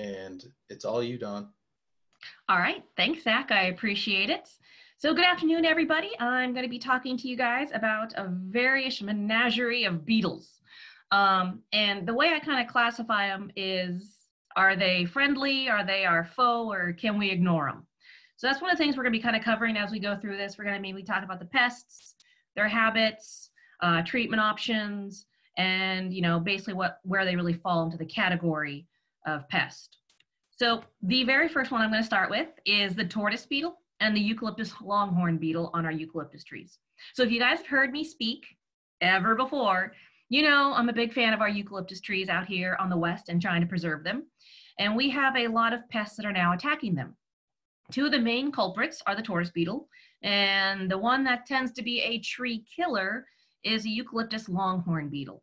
and it's all you, Don. All right. Thanks, Zach. I appreciate it. So, good afternoon, everybody. I'm going to be talking to you guys about a various menagerie of beetles. Um, and the way I kind of classify them is are they friendly? Are they our foe? Or can we ignore them? So, that's one of the things we're going to be kind of covering as we go through this. We're going to mainly talk about the pests, their habits, uh, treatment options, and you know basically what where they really fall into the category of pest. So the very first one I'm going to start with is the tortoise beetle and the eucalyptus longhorn beetle on our eucalyptus trees. So if you guys have heard me speak ever before, you know I'm a big fan of our eucalyptus trees out here on the west and trying to preserve them. And we have a lot of pests that are now attacking them. Two of the main culprits are the tortoise beetle, and the one that tends to be a tree killer is a eucalyptus longhorn beetle.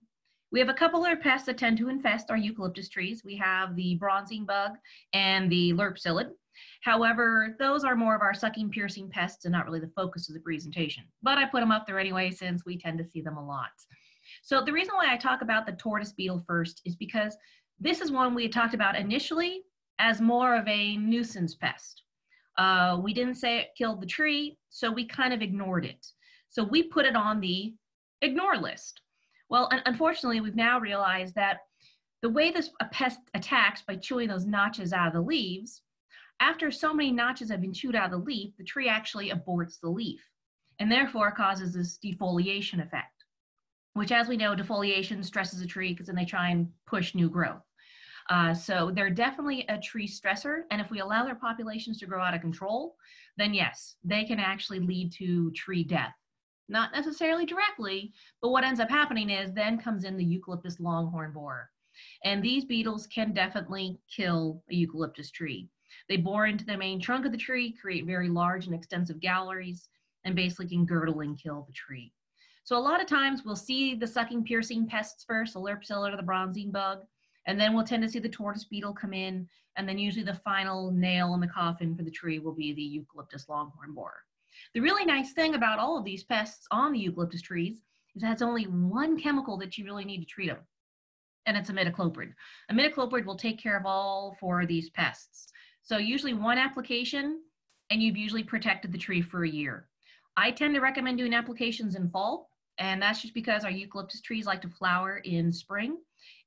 We have a couple other pests that tend to infest our eucalyptus trees. We have the bronzing bug and the lerp psyllid. However, those are more of our sucking piercing pests and not really the focus of the presentation. But I put them up there anyway since we tend to see them a lot. So the reason why I talk about the tortoise beetle first is because this is one we talked about initially as more of a nuisance pest. Uh, we didn't say it killed the tree, so we kind of ignored it. So we put it on the ignore list. Well, unfortunately, we've now realized that the way this a pest attacks by chewing those notches out of the leaves, after so many notches have been chewed out of the leaf, the tree actually aborts the leaf and therefore causes this defoliation effect, which as we know, defoliation stresses a tree because then they try and push new growth. Uh, so they're definitely a tree stressor. And if we allow their populations to grow out of control, then yes, they can actually lead to tree death not necessarily directly, but what ends up happening is then comes in the eucalyptus longhorn borer. And these beetles can definitely kill a eucalyptus tree. They bore into the main trunk of the tree, create very large and extensive galleries, and basically can girdle and kill the tree. So a lot of times we'll see the sucking piercing pests first, the lerp psyllid or the bronzing bug, and then we'll tend to see the tortoise beetle come in, and then usually the final nail in the coffin for the tree will be the eucalyptus longhorn borer. The really nice thing about all of these pests on the eucalyptus trees is that it's only one chemical that you really need to treat them, and it's imidacloprid. Imidacloprid will take care of all four of these pests. So usually one application, and you've usually protected the tree for a year. I tend to recommend doing applications in fall, and that's just because our eucalyptus trees like to flower in spring.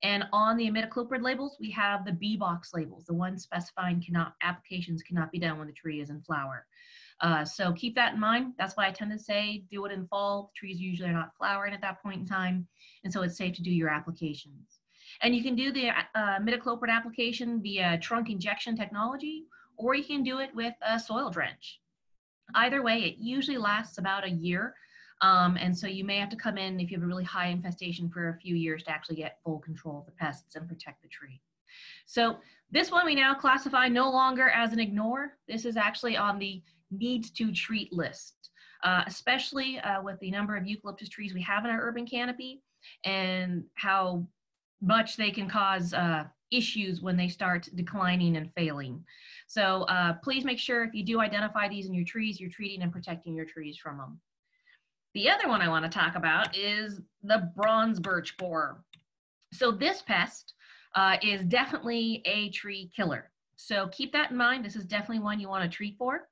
And on the imidacloprid labels, we have the B box labels, the ones specifying cannot applications cannot be done when the tree is in flower. Uh, so keep that in mind. That's why I tend to say do it in fall. Trees usually are not flowering at that point in time, and so it's safe to do your applications. And you can do the uh, midacloprid application via trunk injection technology, or you can do it with a soil drench. Either way, it usually lasts about a year. Um, and so you may have to come in if you have a really high infestation for a few years to actually get full control of the pests and protect the tree. So this one we now classify no longer as an ignore. This is actually on the needs to treat list, uh, especially uh, with the number of eucalyptus trees we have in our urban canopy and how much they can cause uh, issues when they start declining and failing. So uh, please make sure if you do identify these in your trees, you're treating and protecting your trees from them. The other one I want to talk about is the bronze birch borer. So this pest uh, is definitely a tree killer. So keep that in mind. This is definitely one you want to treat for.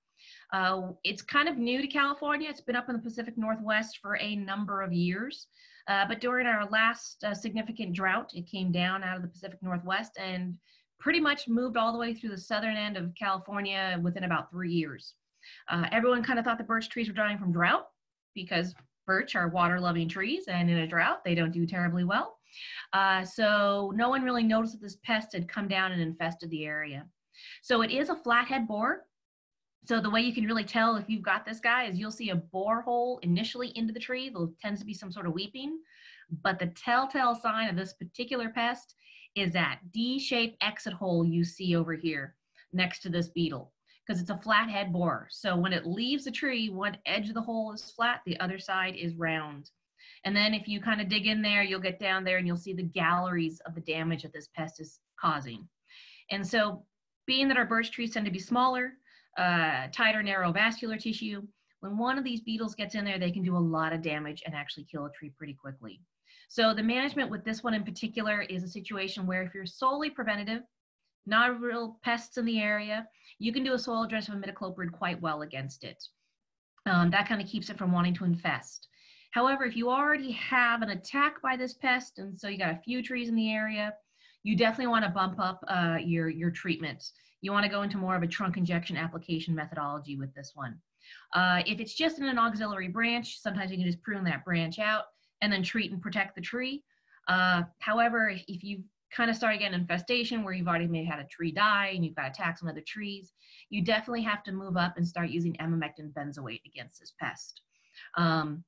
Uh, it's kind of new to California. It's been up in the Pacific Northwest for a number of years. Uh, but during our last uh, significant drought, it came down out of the Pacific Northwest and pretty much moved all the way through the southern end of California within about three years. Uh, everyone kind of thought the birch trees were dying from drought because birch are water loving trees and in a drought they don't do terribly well. Uh, so no one really noticed that this pest had come down and infested the area. So it is a flathead borer. So the way you can really tell if you've got this guy is you'll see a bore hole initially into the tree. There tends to be some sort of weeping. But the telltale sign of this particular pest is that D-shaped exit hole you see over here next to this beetle because it's a flathead borer. So when it leaves the tree, one edge of the hole is flat, the other side is round. And then if you kind of dig in there, you'll get down there and you'll see the galleries of the damage that this pest is causing. And so being that our birch trees tend to be smaller, uh, tighter, narrow vascular tissue. When one of these beetles gets in there, they can do a lot of damage and actually kill a tree pretty quickly. So the management with this one in particular is a situation where if you're solely preventative, not real pests in the area, you can do a soil drench of imidacloprid quite well against it. Um, that kind of keeps it from wanting to infest. However, if you already have an attack by this pest, and so you got a few trees in the area, you definitely want to bump up uh, your, your treatments. You want to go into more of a trunk injection application methodology with this one. Uh, if it's just in an auxiliary branch, sometimes you can just prune that branch out and then treat and protect the tree. Uh, however, if, if you've kind of started getting infestation where you've already maybe had a tree die and you've got attacks on other trees, you definitely have to move up and start using emamectin benzoate against this pest. Um,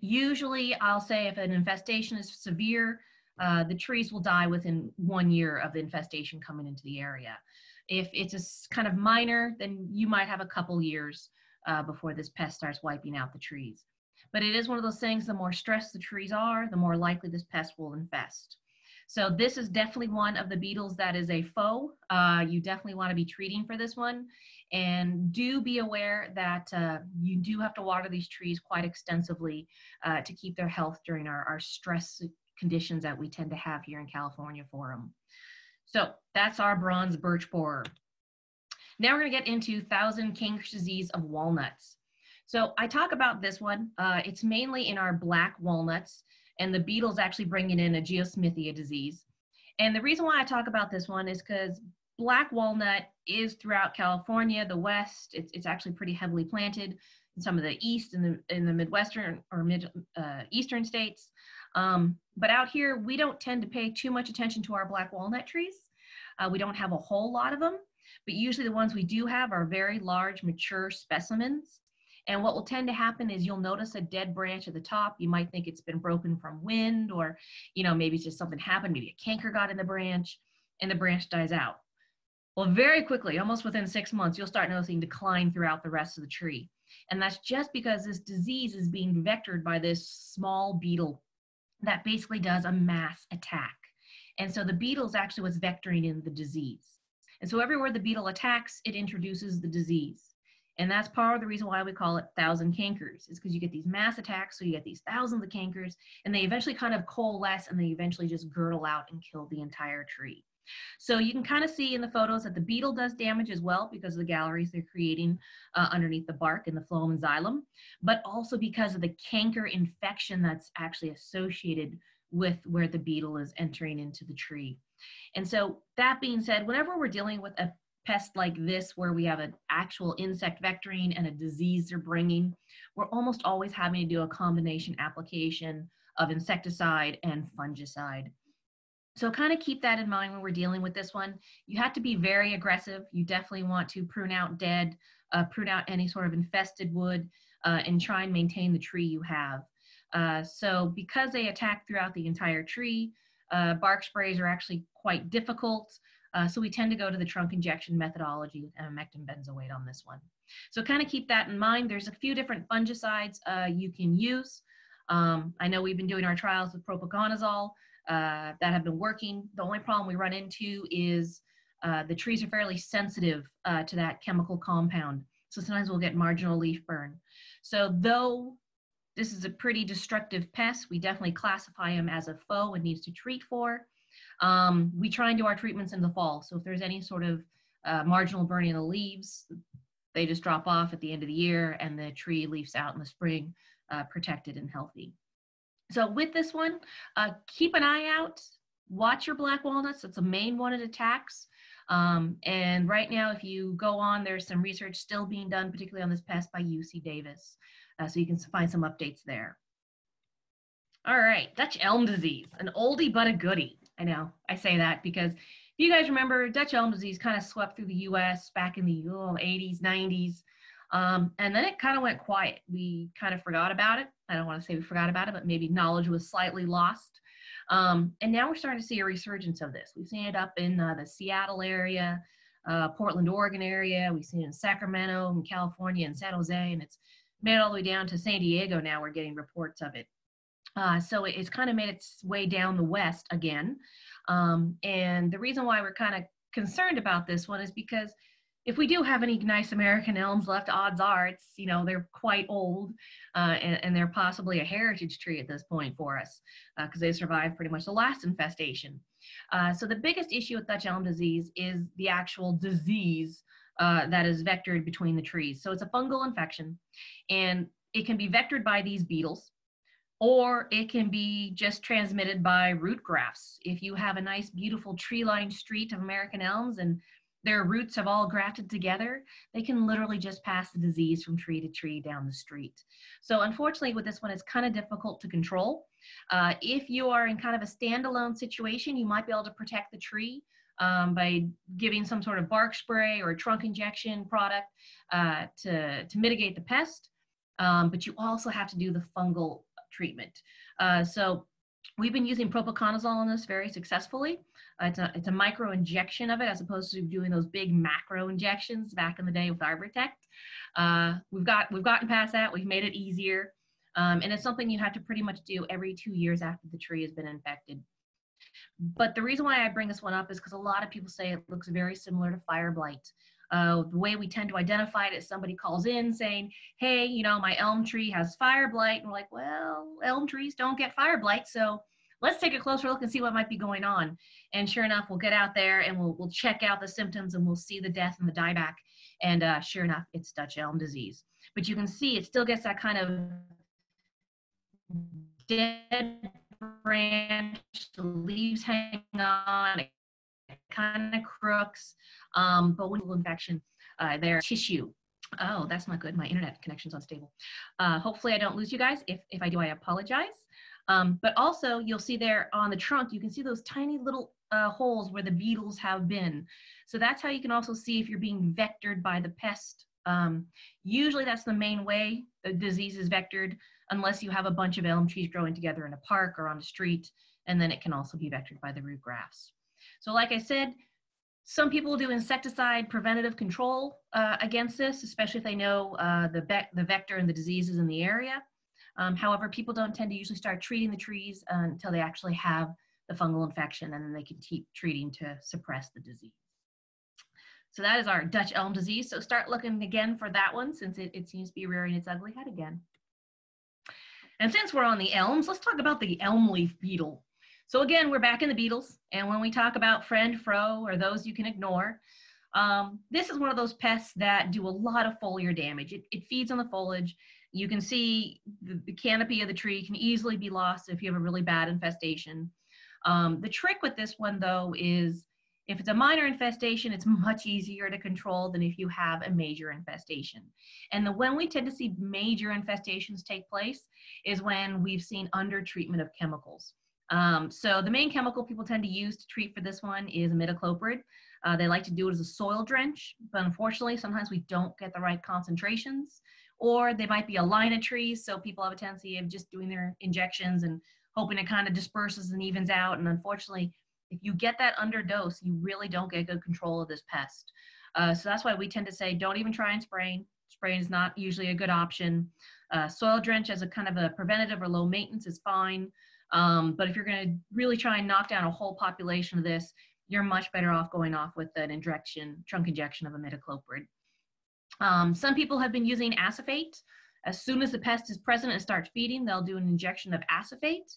usually, I'll say if an infestation is severe, uh, the trees will die within one year of the infestation coming into the area. If it's a kind of minor, then you might have a couple years uh, before this pest starts wiping out the trees. But it is one of those things, the more stressed the trees are, the more likely this pest will infest. So this is definitely one of the beetles that is a foe. Uh, you definitely want to be treating for this one. And do be aware that uh, you do have to water these trees quite extensively uh, to keep their health during our, our stress conditions that we tend to have here in California for them. So that's our bronze birch borer. Now we're gonna get into thousand cankers disease of walnuts. So I talk about this one. Uh, it's mainly in our black walnuts and the beetle's actually bringing in a geosmithia disease. And the reason why I talk about this one is because black walnut is throughout California, the West. It's, it's actually pretty heavily planted in some of the East and the, in the Midwestern or mid uh, Eastern states. Um, but out here, we don't tend to pay too much attention to our black walnut trees. Uh, we don't have a whole lot of them, but usually the ones we do have are very large, mature specimens. And what will tend to happen is you'll notice a dead branch at the top. You might think it's been broken from wind or, you know, maybe it's just something happened. Maybe a canker got in the branch and the branch dies out. Well, very quickly, almost within six months, you'll start noticing decline throughout the rest of the tree. And that's just because this disease is being vectored by this small beetle that basically does a mass attack. And so the beetles actually was vectoring in the disease. And so everywhere the beetle attacks, it introduces the disease. And that's part of the reason why we call it thousand cankers, is because you get these mass attacks, so you get these thousands of cankers, and they eventually kind of coalesce and they eventually just girdle out and kill the entire tree. So you can kind of see in the photos that the beetle does damage as well because of the galleries they're creating uh, underneath the bark and the phloem and xylem, but also because of the canker infection that's actually associated with where the beetle is entering into the tree. And so that being said, whenever we're dealing with a pest like this where we have an actual insect vectoring and a disease they're bringing, we're almost always having to do a combination application of insecticide and fungicide. So kind of keep that in mind when we're dealing with this one. You have to be very aggressive. You definitely want to prune out dead, uh, prune out any sort of infested wood, uh, and try and maintain the tree you have. Uh, so because they attack throughout the entire tree, uh, bark sprays are actually quite difficult. Uh, so we tend to go to the trunk injection methodology with emamectin benzoate on this one. So kind of keep that in mind. There's a few different fungicides uh, you can use. Um, I know we've been doing our trials with propiconazole uh, that have been working. The only problem we run into is uh, the trees are fairly sensitive uh, to that chemical compound. So sometimes we'll get marginal leaf burn. So though this is a pretty destructive pest, we definitely classify him as a foe and needs to treat for. Um, we try and do our treatments in the fall. So if there's any sort of uh, marginal burning of the leaves, they just drop off at the end of the year and the tree leaves out in the spring, uh, protected and healthy. So with this one, uh, keep an eye out, watch your black walnuts. It's a main one it attacks. Um, and right now, if you go on, there's some research still being done, particularly on this pest by UC Davis. Uh, so you can find some updates there. All right, Dutch elm disease, an oldie but a goodie. I know I say that because if you guys remember, Dutch elm disease kind of swept through the US back in the oh, 80s, 90s. Um, and then it kind of went quiet. We kind of forgot about it. I don't want to say we forgot about it, but maybe knowledge was slightly lost. Um, and now we're starting to see a resurgence of this. We've seen it up in uh, the Seattle area, uh, Portland, Oregon area. We've seen it in Sacramento, in California, and San Jose, and it's made all the way down to San Diego now. We're getting reports of it. Uh, so it's kind of made its way down the west again. Um, and the reason why we're kind of concerned about this one is because if we do have any nice American elms left, odds are it's, you know, they're quite old uh, and, and, they're possibly a heritage tree at this point for us because uh, they survived pretty much the last infestation. Uh, so the biggest issue with Dutch elm disease is the actual disease uh, that is vectored between the trees. So it's a fungal infection, and it can be vectored by these beetles, or it can be just transmitted by root grafts. If you have a nice, beautiful tree-lined street of American elms and their roots have all grafted together, they can literally just pass the disease from tree to tree down the street. So unfortunately with this one, it's kind of difficult to control. Uh, if you are in kind of a standalone situation, you might be able to protect the tree um, by giving some sort of bark spray or trunk injection product uh, to, to mitigate the pest. Um, but you also have to do the fungal treatment. Uh, so we've been using propiconazole on this very successfully. It's, a, it's a micro injection of it as opposed to doing those big macro injections back in the day with Arbotect. Uh, we've got we've gotten past that. We've made it easier, um, and it's something you have to pretty much do every two years after the tree has been infected. But the reason why I bring this one up is because a lot of people say it looks very similar to fire blight. Uh, the way we tend to identify it is somebody calls in saying, hey, you know, my elm tree has fire blight. And we're like, well, elm trees don't get fire blight. So let's take a closer look and see what might be going on. And sure enough, we'll get out there and we'll, we'll check out the symptoms and we'll see the death and the dieback. And uh, sure enough, it's Dutch elm disease. But you can see it still gets that kind of dead branch, the leaves hang on, it kind of crooks. Um, but when infection, uh, their tissue. Oh, that's not good. My internet connection's unstable. Uh, hopefully I don't lose you guys. If, if I do, I apologize. Um, but also you'll see there on the trunk, you can see those tiny little uh, holes where the beetles have been. So that's how you can also see if you're being vectored by the pest. Um, usually that's the main way the disease is vectored, unless you have a bunch of elm trees growing together in a park or on a street, and then it can also be vectored by the root grafts. So like I said, some people do insecticide preventative control uh, against this, especially if they know uh, the, the vector and the diseases in the area. Um, however, people don't tend to usually start treating the trees uh, until they actually have the fungal infection and then they can keep treating to suppress the disease. So that is our Dutch elm disease. So start looking again for that one since it, it seems to be rearing its ugly head again. And since we're on the elms, let's talk about the elm leaf beetle. So again, we're back in the beetles. And when we talk about friend, fro, or those you can ignore, um, this is one of those pests that do a lot of foliar damage. It, it feeds on the foliage. You can see the, the, canopy of the tree can easily be lost if you have a really bad infestation. Um, the trick with this one though is if it's a minor infestation, it's much easier to control than if you have a major infestation. And the when we tend to see major infestations take place is when we've seen under treatment of chemicals. Um, so the main chemical people tend to use to treat for this one is imidacloprid. Uh, they like to do it as a soil drench, but unfortunately, sometimes we don't get the right concentrations, or they might be a line of trees, so people have a tendency of just doing their injections and hoping it kind of disperses and evens out. And unfortunately, if you get that underdose, you really don't get good control of this pest. Uh, so that's why we tend to say don't even try and spraying. Spraying is not usually a good option. Uh, soil drench as a kind of a preventative or low maintenance is fine. Um, but if you're going to really try and knock down a whole population of this, you're much better off going off with an injection, trunk injection of imidacloprid. Um, some people have been using acephate. As soon as the pest is present and starts feeding, they'll do an injection of acephate.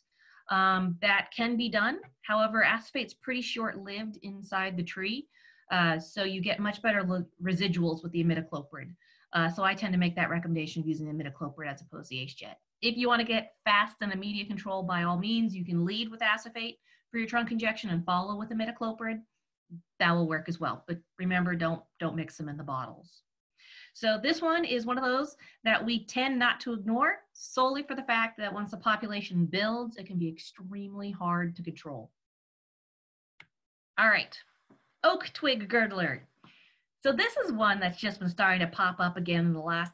Um, that can be done. However, acephate's pretty short-lived inside the tree, uh, so you get much better residuals with the imidacloprid. Uh, so I tend to make that recommendation of using the imidacloprid as opposed to Ace-Jet. If you want to get fast and immediate control, by all means, you can lead with acephate for your trunk injection and follow with imidacloprid. That will work as well. But remember, don't, don't mix them in the bottles. So this one is one of those that we tend not to ignore solely for the fact that once the population builds, it can be extremely hard to control. All right, oak twig girdler. So this is one that's just been starting to pop up again in the last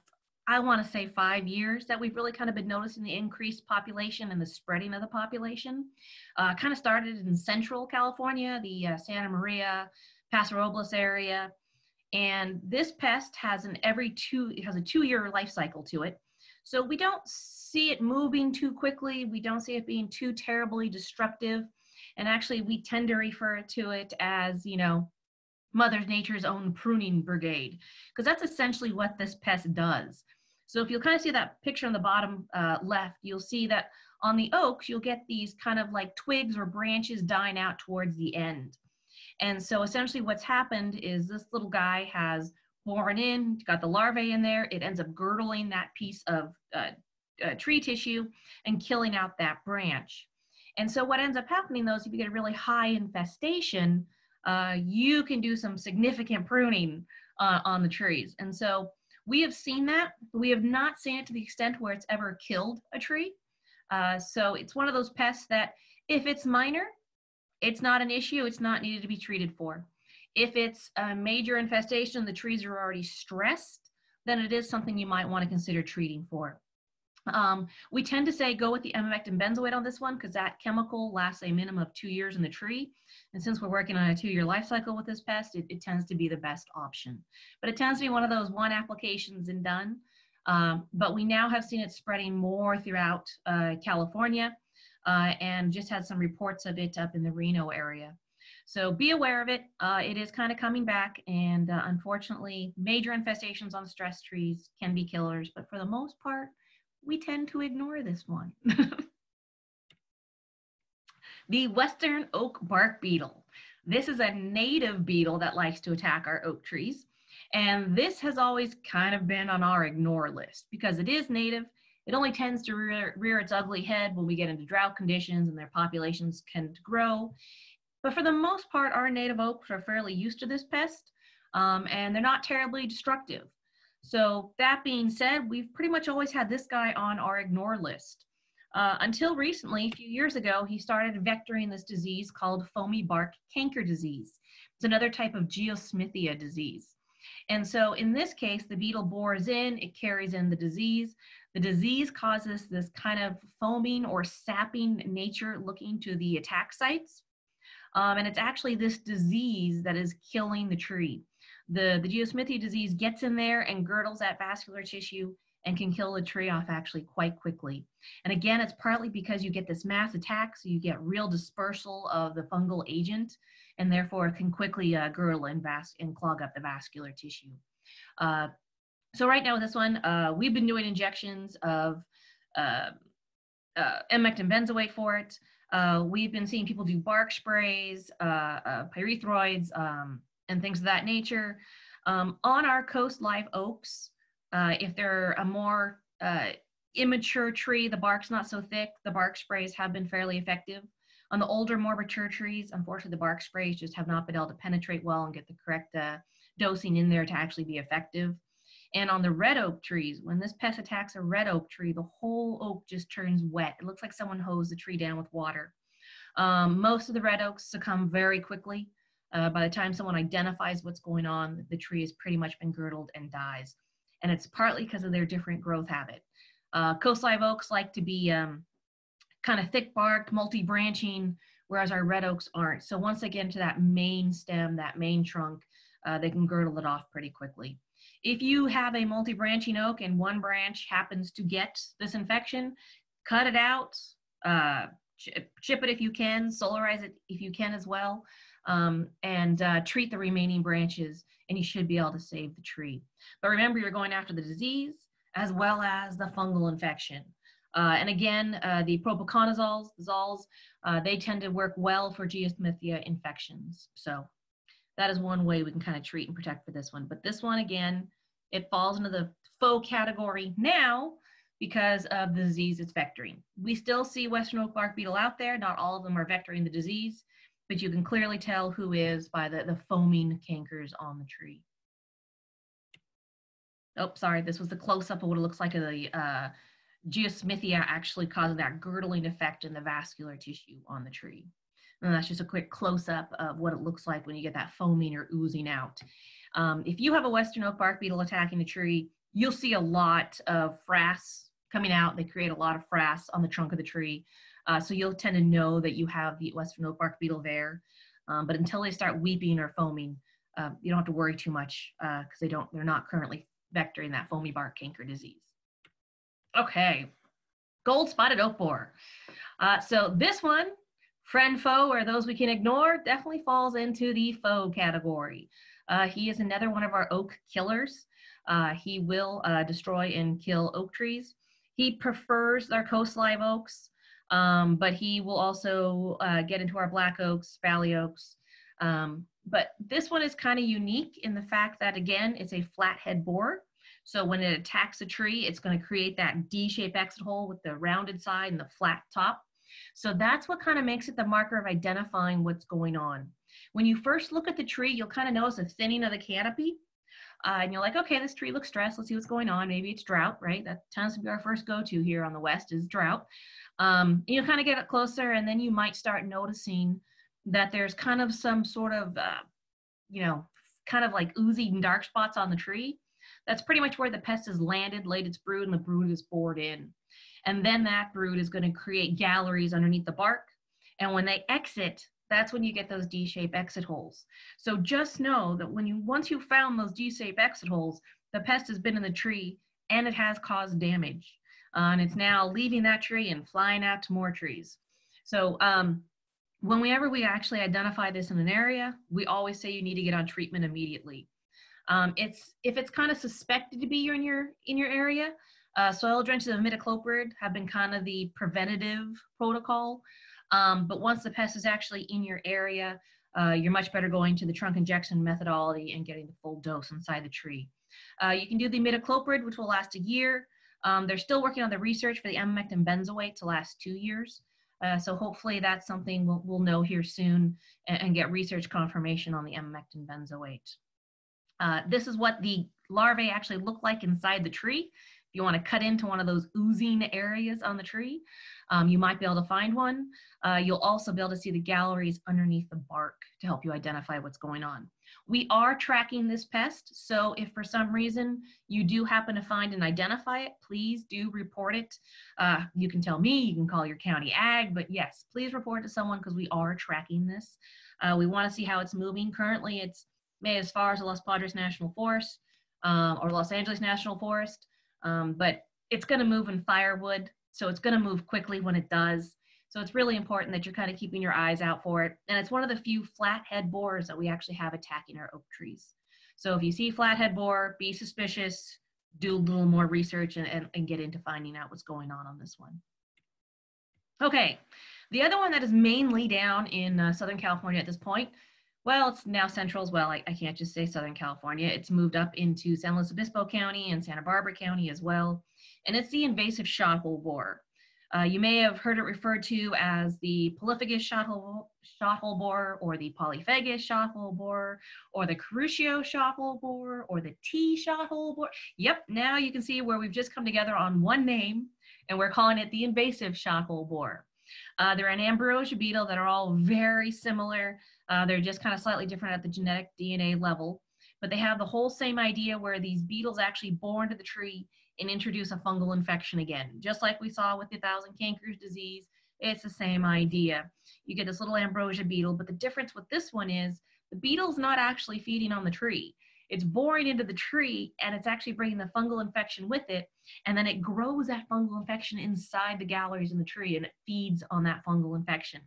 I want to say five years that we've really kind of been noticing the increased population and the spreading of the population. Uh, kind of started in central California, the uh, Santa Maria, Paso Robles area. And this pest has an every two, it has a two year life cycle to it. So we don't see it moving too quickly. We don't see it being too terribly destructive. And actually we tend to refer to it as, you know, Mother Nature's own pruning brigade, because that's essentially what this pest does. So if you'll kind of see that picture on the bottom uh, left, you'll see that on the oaks, you'll get these kind of like twigs or branches dying out towards the end. And so essentially what's happened is this little guy has boring in, got the larvae in there. It ends up girdling that piece of uh, uh, tree tissue and killing out that branch. And so what ends up happening though is if you get a really high infestation, uh, you can do some significant pruning uh, on the trees. And so we have seen that. We have not seen it to the extent where it's ever killed a tree. Uh, so it's one of those pests that if it's minor, it's not an issue. It's not needed to be treated for. If it's a major infestation, the trees are already stressed, then it is something you might want to consider treating for. Um, we tend to say go with the emamectin benzoate on this one because that chemical lasts a minimum of two years in the tree. And since we're working on a two-year life cycle with this pest, it, it, tends to be the best option. But it tends to be one of those one applications and done. Um, but we now have seen it spreading more throughout uh, California uh, and just had some reports of it up in the Reno area. So be aware of it. Uh, it is kind of coming back, and uh, unfortunately, major infestations on stress trees can be killers, but for the most part, we tend to ignore this one. the western oak bark beetle. This is a native beetle that likes to attack our oak trees. And this has always kind of been on our ignore list because it is native. It only tends to rear, rear its ugly head when we get into drought conditions and their populations tend to grow. But for the most part, our native oaks are fairly used to this pest, um, and they're not terribly destructive. So that being said, we've pretty much always had this guy on our ignore list. Uh, until recently, a few years ago, he started vectoring this disease called foamy bark canker disease. It's another type of geosmithia disease. And so in this case, the beetle bores in, it carries in the disease. The disease causes this kind of foaming or sapping nature looking to the attack sites. Um, and it's actually this disease that is killing the tree. The, the geosmithia disease gets in there and girdles that vascular tissue and can kill the tree off actually quite quickly. And again, it's partly because you get this mass attack, so you get real dispersal of the fungal agent, and therefore can quickly uh, girdle and, vas- and clog up the vascular tissue. Uh, so right now with this one, uh, we've been doing injections of uh, uh, emamectin benzoate for it. Uh, we've been seeing people do bark sprays, uh, uh, pyrethroids, um, and things of that nature. Um, on our coast live oaks, uh, if they're a more uh, immature tree, the bark's not so thick, the bark sprays have been fairly effective. On the older, more mature trees, unfortunately, the bark sprays just have not been able to penetrate well and get the correct uh, dosing in there to actually be effective. And on the red oak trees, when this pest attacks a red oak tree, the whole oak just turns wet. It looks like someone hosed the tree down with water. Um, most of the red oaks succumb very quickly. Uh, by the time someone identifies what's going on, the tree has pretty much been girdled and dies. And it's partly because of their different growth habit. Uh, coast live oaks like to be um, kind of thick bark, multi-branching, whereas our red oaks aren't. So once they get into that main stem, that main trunk, uh, they can girdle it off pretty quickly. If you have a multi-branching oak and one branch happens to get this infection, cut it out, uh, chip it if you can, solarize it if you can as well, um, and uh, treat the remaining branches, and you should be able to save the tree. But remember, you're going after the disease as well as the fungal infection. Uh, and again, uh, the propiconazoles, zols, uh, they tend to work well for geosmithia infections. So that is one way we can kind of treat and protect for this one. But this one, again, it falls into the foe category now because of the disease it's vectoring. We still see Western oak bark beetle out there. Not all of them are vectoring the disease, but you can clearly tell who is by the, the foaming cankers on the tree. Oh, sorry, this was the close-up of what it looks like of the uh, geosmithia actually causing that girdling effect in the vascular tissue on the tree. And that's just a quick close-up of what it looks like when you get that foaming or oozing out. Um, if you have a western oak bark beetle attacking the tree, you'll see a lot of frass coming out. They create a lot of frass on the trunk of the tree. Uh, so you'll tend to know that you have the western oak bark beetle there. Um, but until they start weeping or foaming, uh, you don't have to worry too much because uh, they don't, they're not currently vectoring that foamy bark canker disease. Okay, gold spotted oak borer. Uh, so this one, friend foe or those we can ignore, definitely falls into the foe category. Uh, he is another one of our oak killers. Uh, he will uh, destroy and kill oak trees. He prefers our coast live oaks. Um, but he will also uh, get into our black oaks, valley oaks. Um, but this one is kind of unique in the fact that, again, it's a flathead borer. So when it attacks a tree, it's going to create that D-shaped exit hole with the rounded side and the flat top. So that's what kind of makes it the marker of identifying what's going on. When you first look at the tree, you'll kind of notice a thinning of the canopy. Uh, and you're like, okay, this tree looks stressed. Let's see what's going on. Maybe it's drought, right? That tends to be our first go-to here on the west is drought. Um, you kind of get it closer, and then you might start noticing that there's kind of some sort of, uh, you know, kind of like oozy and dark spots on the tree. That's pretty much where the pest has landed, laid its brood, and the brood is bored in. And then that brood is going to create galleries underneath the bark. And when they exit, that's when you get those D-shaped exit holes. So just know that when you once you found those D-shaped exit holes, the pest has been in the tree and it has caused damage. Uh, and it's now leaving that tree and flying out to more trees. So um, whenever we actually identify this in an area, we always say you need to get on treatment immediately. Um, it's if it's kind of suspected to be in your in your area, uh, soil drenches of imidacloprid have been kind of the preventative protocol. Um, but once the pest is actually in your area, uh, you're much better going to the trunk injection methodology and getting the full dose inside the tree. Uh, you can do the imidacloprid, which will last a year. Um, they're still working on the research for the emamectin benzoate to last two years. Uh, so hopefully that's something we'll, we'll know here soon and, and, get research confirmation on the emamectin benzoate. Uh, this is what the larvae actually look like inside the tree. If you want to cut into one of those oozing areas on the tree, um, you might be able to find one. Uh, you'll also be able to see the galleries underneath the bark to help you identify what's going on. We are tracking this pest, so if for some reason you do happen to find and identify it, please do report it. Uh, you can tell me, you can call your county ag, but yes, please report to someone because we are tracking this. Uh, we want to see how it's moving. Currently, it's made as far as the Los Padres National Forest um, or Los Angeles National Forest, um, but it's going to move in firewood. So it's going to move quickly when it does. So it's really important that you're kind of keeping your eyes out for it. And it's one of the few flathead borers that we actually have attacking our oak trees. So if you see flathead borer, be suspicious, do a little more research and, and, and get into finding out what's going on on this one. Okay, the other one that is mainly down in uh, Southern California at this point, well, it's now central as well. I, I can't just say Southern California. It's moved up into San Luis Obispo County and Santa Barbara County as well and it's the invasive shot hole borer. Uh, you may have heard it referred to as the polyphagous shot hole, shot borer, or the polyphagous shot hole borer, or the Kuroshio shot hole borer, or the tea shot hole borer. Yep, now you can see where we've just come together on one name, and we're calling it the invasive shot hole borer. Uh, they're an ambrosia beetle that are all very similar. Uh, they're just kind of slightly different at the genetic DNA level, but they have the whole same idea where these beetles actually bore into the tree and introduce a fungal infection again. Just like we saw with the thousand cankers disease, it's the same idea. You get this little ambrosia beetle, but the difference with this one is the beetle's not actually feeding on the tree. It's boring into the tree and it's actually bringing the fungal infection with it. And then it grows that fungal infection inside the galleries in the tree and it feeds on that fungal infection.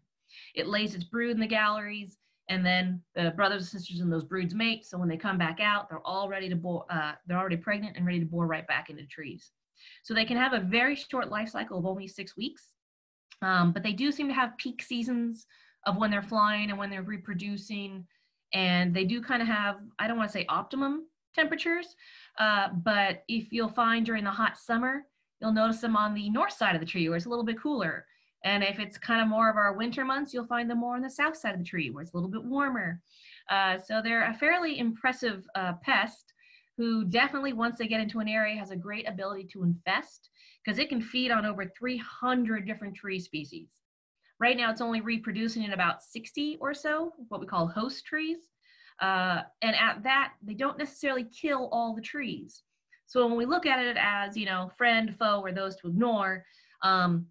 It lays its brood in the galleries and then the brothers and sisters in those broods mate. So when they come back out, they're all ready to bore, uh, they're already pregnant and ready to bore right back into trees. So they can have a very short life cycle of only six weeks, um, but they do seem to have peak seasons of when they're flying and when they're reproducing. And they do kind of have, I don't want to say optimum temperatures, uh, but if you'll find during the hot summer, you'll notice them on the north side of the tree where it's a little bit cooler. And if it's kind of more of our winter months, you'll find them more on the south side of the tree where it's a little bit warmer. Uh, so they're a fairly impressive uh, pest who definitely, once they get into an area, has a great ability to infest because it can feed on over 300 different tree species. Right now, it's only reproducing in about 60 or so, what we call host trees. Uh, and at that, they don't necessarily kill all the trees. So when we look at it as, you know, friend, foe, or those to ignore, um,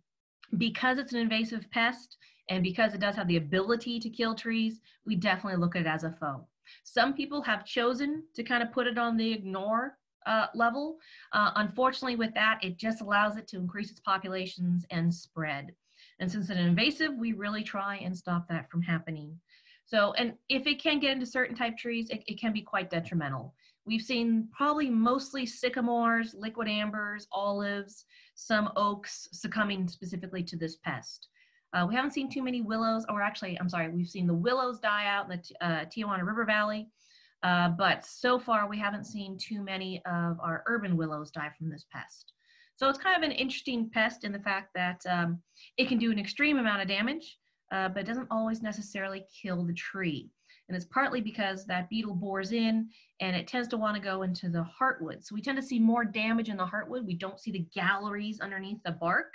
because it's an invasive pest and because it does have the ability to kill trees, we definitely look at it as a foe. Some people have chosen to kind of put it on the ignore uh, level. Uh, unfortunately, with that, it just allows it to increase its populations and spread. And since it's an invasive, we really try and stop that from happening. So, and if it can get into certain type trees, it, it can be quite detrimental. We've seen probably mostly sycamores, liquidambars, olives, some oaks succumbing specifically to this pest. Uh, we haven't seen too many willows, or actually, I'm sorry, we've seen the willows die out in the uh, Tijuana River Valley, uh, but so far we haven't seen too many of our urban willows die from this pest. So it's kind of an interesting pest in the fact that um, it can do an extreme amount of damage, uh, but it doesn't always necessarily kill the tree. And it's partly because that beetle bores in and it tends to want to go into the heartwood. So we tend to see more damage in the heartwood. We don't see the galleries underneath the bark.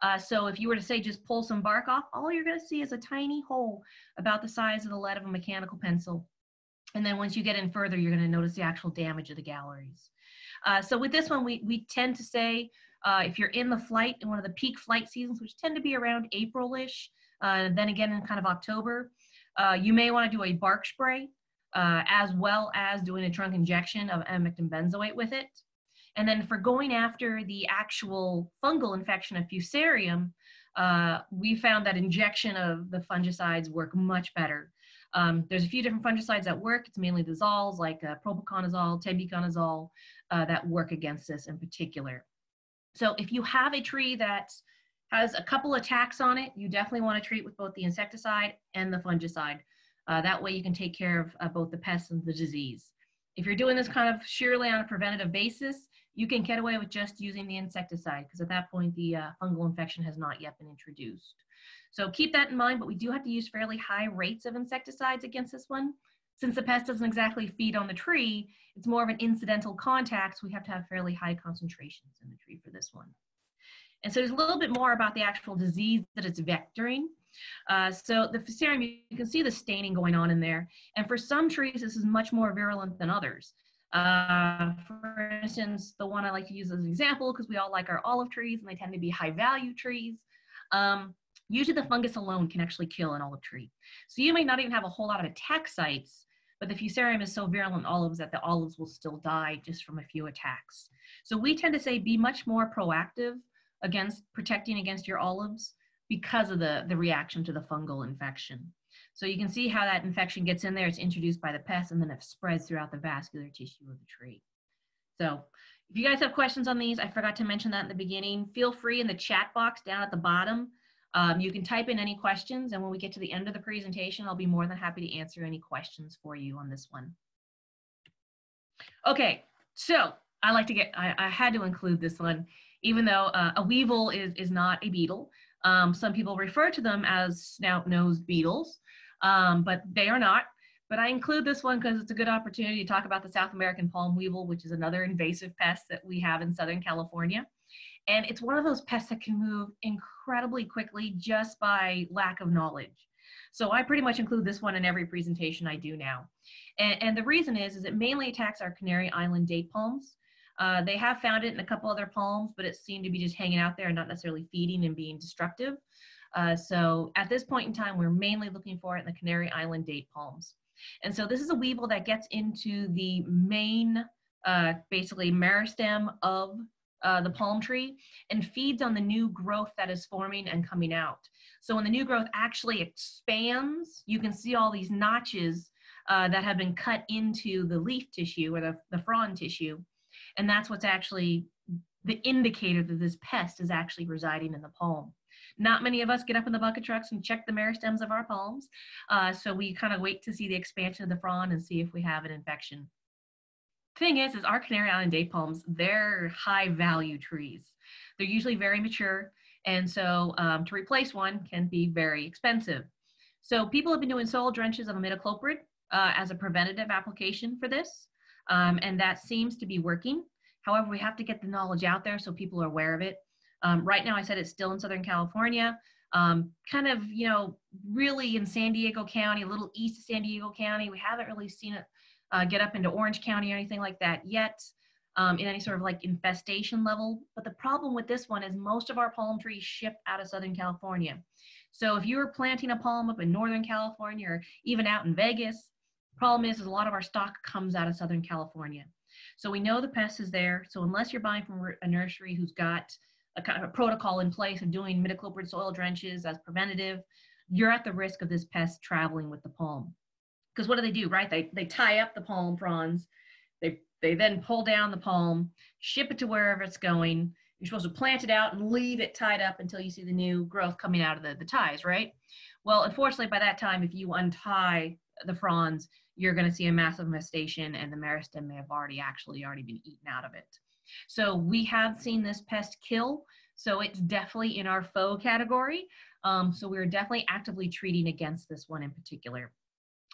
Uh, so if you were to say just pull some bark off, all you're going to see is a tiny hole about the size of the lead of a mechanical pencil. And then once you get in further, you're going to notice the actual damage of the galleries. Uh, so with this one, we, we tend to say uh, if you're in the flight in one of the peak flight seasons, which tend to be around April-ish, uh, then again in kind of October, uh, you may want to do a bark spray uh, as well as doing a trunk injection of emamectin benzoate with it. And then for going after the actual fungal infection of fusarium, uh, we found that injection of the fungicides work much better. Um, there's a few different fungicides that work. It's mainly the zols like uh, propiconazole, tebuconazole uh, that work against this in particular. So if you have a tree that has a couple attacks on it, you definitely want to treat with both the insecticide and the fungicide. Uh, that way you can take care of uh, both the pests and the disease. If you're doing this kind of sheerly on a preventative basis, you can get away with just using the insecticide because at that point the uh, fungal infection has not yet been introduced. So keep that in mind, but we do have to use fairly high rates of insecticides against this one. Since the pest doesn't exactly feed on the tree, it's more of an incidental contact, so we have to have fairly high concentrations in the tree for this one. And so there's a little bit more about the actual disease that it's vectoring. Uh, so the fusarium, you can see the staining going on in there. And for some trees, this is much more virulent than others. Uh, for instance, the one I like to use as an example, because we all like our olive trees and they tend to be high value trees. Um, usually the fungus alone can actually kill an olive tree. So you may not even have a whole lot of attack sites, but the fusarium is so virulent in olives that the olives will still die just from a few attacks. So we tend to say be much more proactive against protecting against your olives because of the, the reaction to the fungal infection. So you can see how that infection gets in there. It's introduced by the pest and then it spreads throughout the vascular tissue of the tree. So if you guys have questions on these, I forgot to mention that in the beginning, feel free in the chat box down at the bottom. Um, you can type in any questions and when we get to the end of the presentation, I'll be more than happy to answer any questions for you on this one. Okay, so I like to get, I, I had to include this one, even though uh, a weevil is, is not a beetle. Um, some people refer to them as snout-nosed beetles, um, but they are not. But I include this one because it's a good opportunity to talk about the South American palm weevil, which is another invasive pest that we have in Southern California. And it's one of those pests that can move incredibly quickly just by lack of knowledge. So I pretty much include this one in every presentation I do now. And, and the reason is, is it mainly attacks our Canary Island date palms. Uh, they have found it in a couple other palms, but it seemed to be just hanging out there and not necessarily feeding and being destructive. Uh, so at this point in time, we're mainly looking for it in the Canary Island date palms. And so this is a weevil that gets into the main, uh, basically meristem of uh, the palm tree and feeds on the new growth that is forming and coming out. So when the new growth actually expands, you can see all these notches uh, that have been cut into the leaf tissue or the, the frond tissue. And that's what's actually the indicator that this pest is actually residing in the palm. Not many of us get up in the bucket trucks and check the meristems of our palms. Uh, so we kind of wait to see the expansion of the frond and see if we have an infection. Thing is, is our Canary Island date palms, they're high value trees. They're usually very mature. And so um, to replace one can be very expensive. So people have been doing soil drenches of imidacloprid uh, as a preventative application for this. Um, and that seems to be working. However, we have to get the knowledge out there so people are aware of it. Um, right now, I said it's still in Southern California, um, kind of, you know, really in San Diego County, a little east of San Diego County. We haven't really seen it uh, get up into Orange County or anything like that yet um, in any sort of like infestation level. But the problem with this one is most of our palm trees ship out of Southern California. So if you were planting a palm up in Northern California or even out in Vegas, Problem is, is a lot of our stock comes out of Southern California. So we know the pest is there. So unless you're buying from a nursery who's got a kind of a protocol in place of doing imidacloprid soil drenches as preventative, you're at the risk of this pest traveling with the palm. Because what do they do, right? They, they tie up the palm fronds, they, they then pull down the palm, ship it to wherever it's going. You're supposed to plant it out and leave it tied up until you see the new growth coming out of the, the ties, right? Well, unfortunately, by that time, if you untie the fronds, you're going to see a massive infestation and the meristem may have already actually already been eaten out of it. So we have seen this pest kill. So it's definitely in our foe category. Um, so we're definitely actively treating against this one in particular.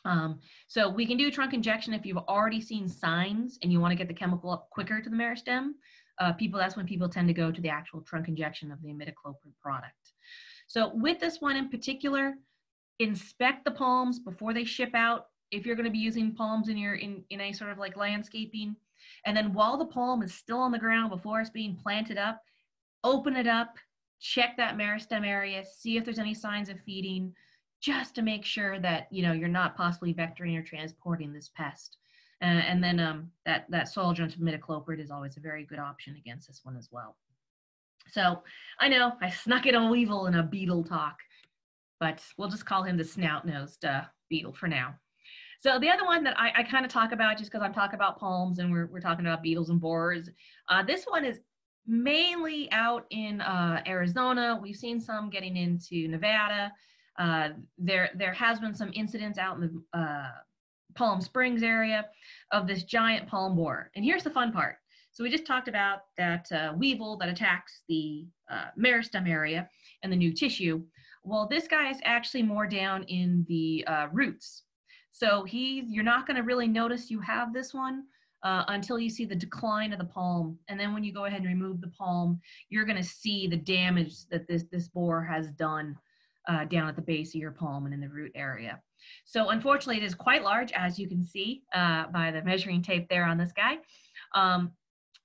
Um, so we can do trunk injection if you've already seen signs and you want to get the chemical up quicker to the meristem. Uh, people, that's when people tend to go to the actual trunk injection of the imidacloprid product. So with this one in particular, inspect the palms before they ship out. If you're going to be using palms in your in, in a sort of like landscaping, and then while the palm is still on the ground before it's being planted up, open it up, check that meristem area, see if there's any signs of feeding, just to make sure that you know you're not possibly vectoring or transporting this pest. Uh, and then um, that that soil drench imidacloprid is always a very good option against this one as well. So I know I snuck in a weevil in a beetle talk, but we'll just call him the snout-nosed uh, beetle for now. So the other one that I, I kind of talk about, just because I'm talking about palms and we're, we're talking about beetles and borers, uh, this one is mainly out in uh, Arizona. We've seen some getting into Nevada. Uh, there, there has been some incidents out in the uh, Palm Springs area of this giant palm borer. And here's the fun part. So we just talked about that uh, weevil that attacks the uh, meristem area and the new tissue. Well, this guy is actually more down in the roots. So he, you're not going to really notice you have this one uh, until you see the decline of the palm. And then when you go ahead and remove the palm, you're going to see the damage that this, this borer has done uh, down at the base of your palm and in the root area. So unfortunately, it is quite large, as you can see uh, by the measuring tape there on this guy. Um,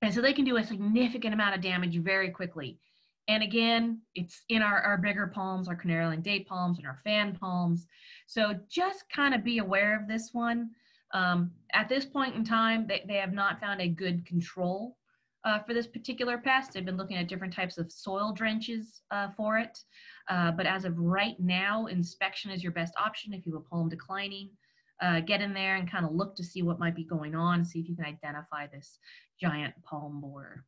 and so they can do a significant amount of damage very quickly. And again, it's in our, our bigger palms, our Canary Island date palms and our fan palms. So just kind of be aware of this one. Um, at this point in time, they, they have not found a good control uh, for this particular pest. They've been looking at different types of soil drenches uh, for it. Uh, but as of right now, inspection is your best option if you have a palm declining. Uh, get in there and kind of look to see what might be going on, see if you can identify this giant palm borer.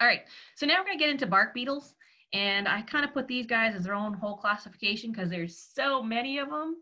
All right, so now we're gonna get into bark beetles. And I kind of put these guys as their own whole classification because there's so many of them.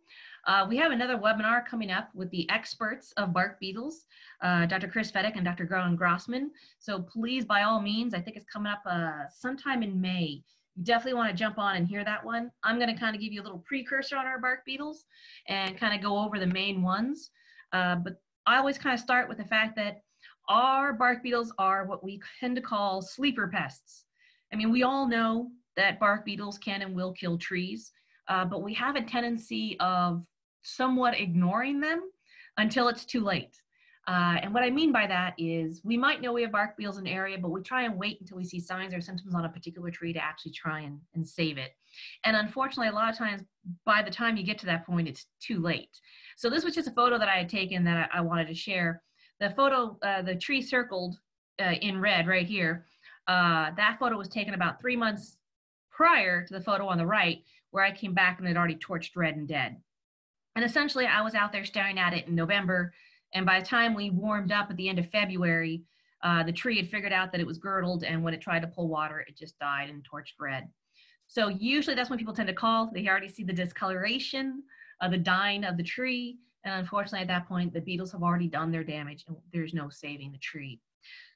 Uh, we have another webinar coming up with the experts of bark beetles, uh, Dr. Chris Fettig and Dr. Groen Grossman. So please, by all means, I think it's coming up uh, sometime in May. You definitely want to jump on and hear that one. I'm going to kind of give you a little precursor on our bark beetles and kind of go over the main ones. Uh, but I always kind of start with the fact that our bark beetles are what we tend to call sleeper pests. I mean, we all know that bark beetles can and will kill trees, uh, but we have a tendency of somewhat ignoring them until it's too late. Uh, and what I mean by that is we might know we have bark beetles in an area, but we try and wait until we see signs or symptoms on a particular tree to actually try and, and save it. And unfortunately, a lot of times by the time you get to that point, it's too late. So this was just a photo that I had taken that I, I wanted to share. The photo, uh, the tree circled uh, in red right here, uh, that photo was taken about three months prior to the photo on the right, where I came back and it already torched red and dead. And essentially, I was out there staring at it in November, and by the time we warmed up at the end of February, uh, the tree had figured out that it was girdled, and when it tried to pull water, it just died and torched red. So usually that's when people tend to call. They already see the discoloration, of the dying of the tree, and unfortunately, at that point, the beetles have already done their damage, and there's no saving the tree.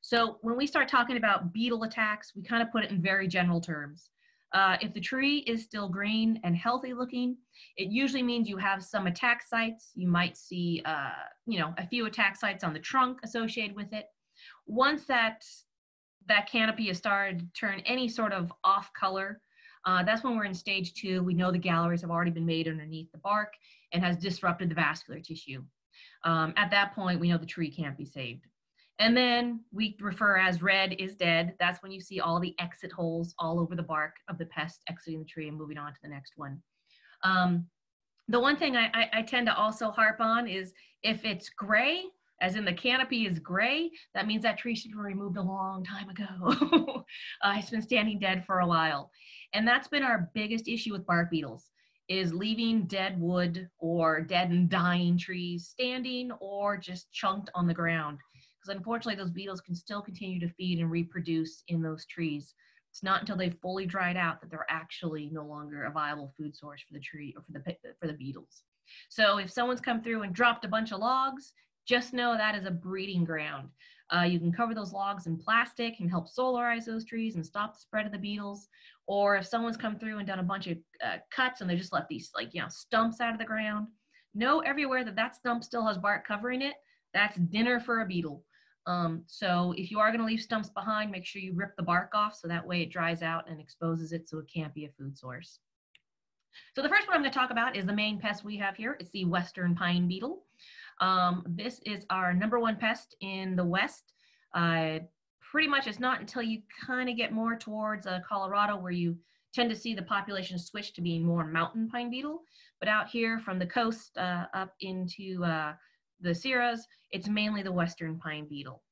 So when we start talking about beetle attacks, we kind of put it in very general terms. Uh, if the tree is still green and healthy looking, it usually means you have some attack sites. You might see, uh, you know, a few attack sites on the trunk associated with it. Once that that canopy has started to turn any sort of off color, uh, that's when we're in stage two. We know the galleries have already been made underneath the bark and has disrupted the vascular tissue. Um, at that point, we know the tree can't be saved. And then we refer as red is dead. That's when you see all the exit holes all over the bark of the pest exiting the tree and moving on to the next one. Um, the one thing I, I, I tend to also harp on is if it's gray, as in the canopy is gray, that means that tree should be removed a long time ago. uh, it's been standing dead for a while. And that's been our biggest issue with bark beetles is leaving dead wood or dead and dying trees standing or just chunked on the ground. Because unfortunately, those beetles can still continue to feed and reproduce in those trees. It's not until they've fully dried out that they're actually no longer a viable food source for the tree or for the for the beetles. So if someone's come through and dropped a bunch of logs, just know that is a breeding ground. Uh, you can cover those logs in plastic and help solarize those trees and stop the spread of the beetles. Or if someone's come through and done a bunch of uh, cuts and they just left these like, you know, stumps out of the ground, know everywhere that that stump still has bark covering it, that's dinner for a beetle. Um, so if you are gonna leave stumps behind, make sure you rip the bark off so that way it dries out and exposes it so it can't be a food source. So the first one I'm gonna talk about is the main pest we have here. It's the western pine beetle. Um, this is our number one pest in the West. Uh, pretty much it's not until you kind of get more towards uh, Colorado where you tend to see the population switch to being more mountain pine beetle. But out here from the coast uh, up into uh, the Sierras, it's mainly the western pine beetle.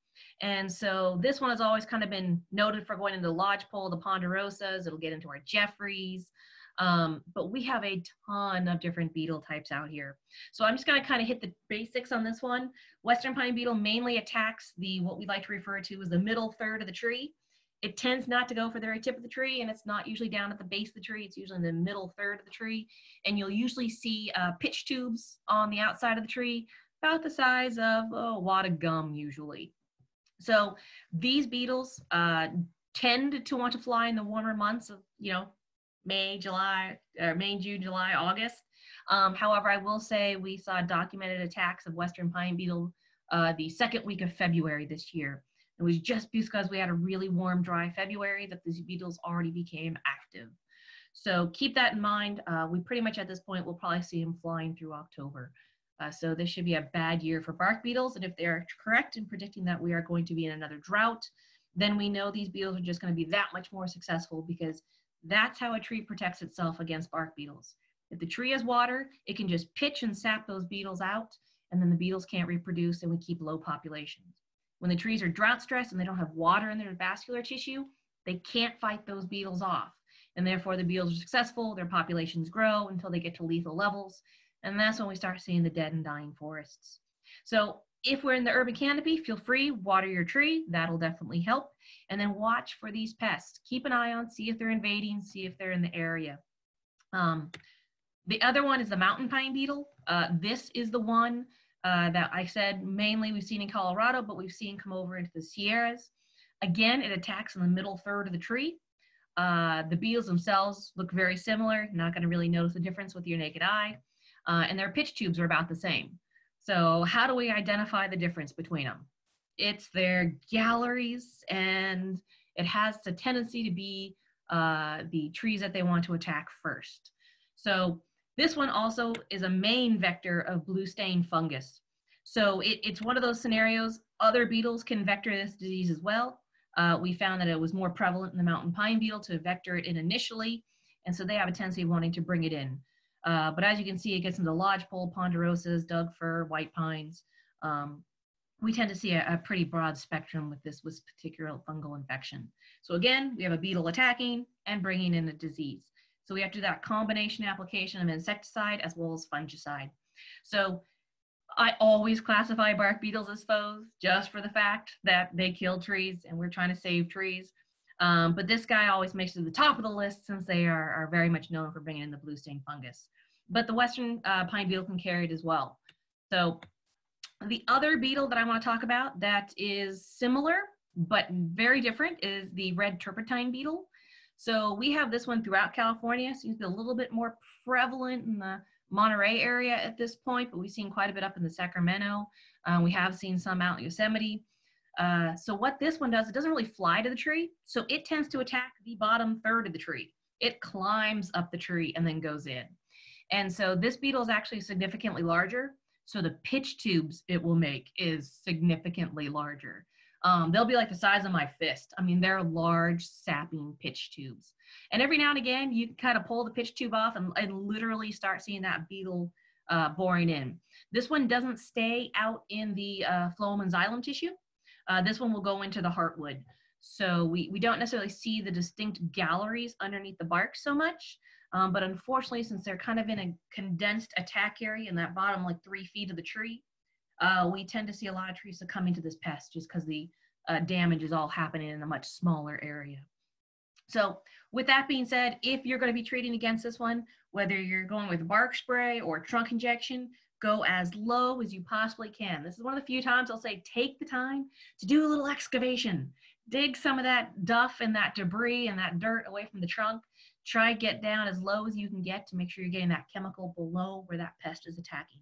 And so this one has always kind of been noted for going into the lodgepole, the ponderosas. It'll get into our Jeffreys. Um, but we have a ton of different beetle types out here. So I'm just gonna kind of hit the basics on this one. Western pine beetle mainly attacks the, what we like to refer to as the middle third of the tree. It tends not to go for the very tip of the tree and it's not usually down at the base of the tree. It's usually in the middle third of the tree. And you'll usually see uh, pitch tubes on the outside of the tree, about the size of oh, a wad of gum usually. So these beetles uh, tend to want to fly in the warmer months of, you know, May, July, or May, June, July, August. Um, however, I will say we saw documented attacks of western pine beetle uh, the second week of February this year. It was just because we had a really warm, dry February that these beetles already became active. So keep that in mind. Uh, we pretty much at this point will probably see them flying through October. Uh, so this should be a bad year for bark beetles. And if they're correct in predicting that we are going to be in another drought, then we know these beetles are just going to be that much more successful because that's how a tree protects itself against bark beetles. If the tree has water, it can just pitch and sap those beetles out, and then the beetles can't reproduce and we keep low populations. When the trees are drought stressed and they don't have water in their vascular tissue, they can't fight those beetles off. And therefore, the beetles are successful, their populations grow until they get to lethal levels. And that's when we start seeing the dead and dying forests. So if we're in the urban canopy, feel free, water your tree. That'll definitely help. And then watch for these pests. Keep an eye on, see if they're invading, see if they're in the area. Um, the other one is the mountain pine beetle. Uh, this is the one uh, that I said mainly we've seen in Colorado, but we've seen come over into the Sierras. Again, it attacks in the middle third of the tree. Uh, the beetles themselves look very similar. Not going to really notice the difference with your naked eye. Uh, and their pitch tubes are about the same. So how do we identify the difference between them? It's their galleries and it has the tendency to be uh, the trees that they want to attack first. So this one also is a main vector of blue stain fungus. So it, it's one of those scenarios, other beetles can vector this disease as well. Uh, we found that it was more prevalent in the mountain pine beetle to vector it in initially, and so they have a tendency of wanting to bring it in. Uh, but as you can see, it gets into lodgepole, ponderosas, Doug fir, white pines. Um, we tend to see a, a, pretty broad spectrum with this, particular fungal infection. So again, we have a beetle attacking and bringing in a disease. So we have to do that combination application of insecticide as well as fungicide. So I always classify bark beetles as foes just for the fact that they kill trees and we're trying to save trees. Um, but this guy always makes it to the top of the list since they are, are very much known for bringing in the blue stain fungus. But the western uh, pine beetle can carry it as well. So the other beetle that I want to talk about that is similar but very different is the red turpentine beetle. So we have this one throughout California. Seems to be a little bit more prevalent in the Monterey area at this point, but we've seen quite a bit up in the Sacramento. Uh, we have seen some out in Yosemite. Uh, so what this one does, it doesn't really fly to the tree. So it tends to attack the bottom third of the tree. It climbs up the tree and then goes in. And so this beetle is actually significantly larger. So the pitch tubes it will make is significantly larger. Um, they'll be like the size of my fist. I mean, they're large sapping pitch tubes. And every now and again, you kind of pull the pitch tube off and, and literally start seeing that beetle uh, boring in. This one doesn't stay out in the uh, phloem and xylem tissue. Uh, this one will go into the heartwood. So we, we don't necessarily see the distinct galleries underneath the bark so much. Um, but unfortunately, since they're kind of in a condensed attack area in that bottom like three feet of the tree, uh, we tend to see a lot of trees succumbing to this pest just because the uh, damage is all happening in a much smaller area. So with that being said, if you're going to be treating against this one, whether you're going with bark spray or trunk injection, go as low as you possibly can. This is one of the few times I'll say take the time to do a little excavation. Dig some of that duff and that debris and that dirt away from the trunk. Try get down as low as you can get to make sure you're getting that chemical below where that pest is attacking.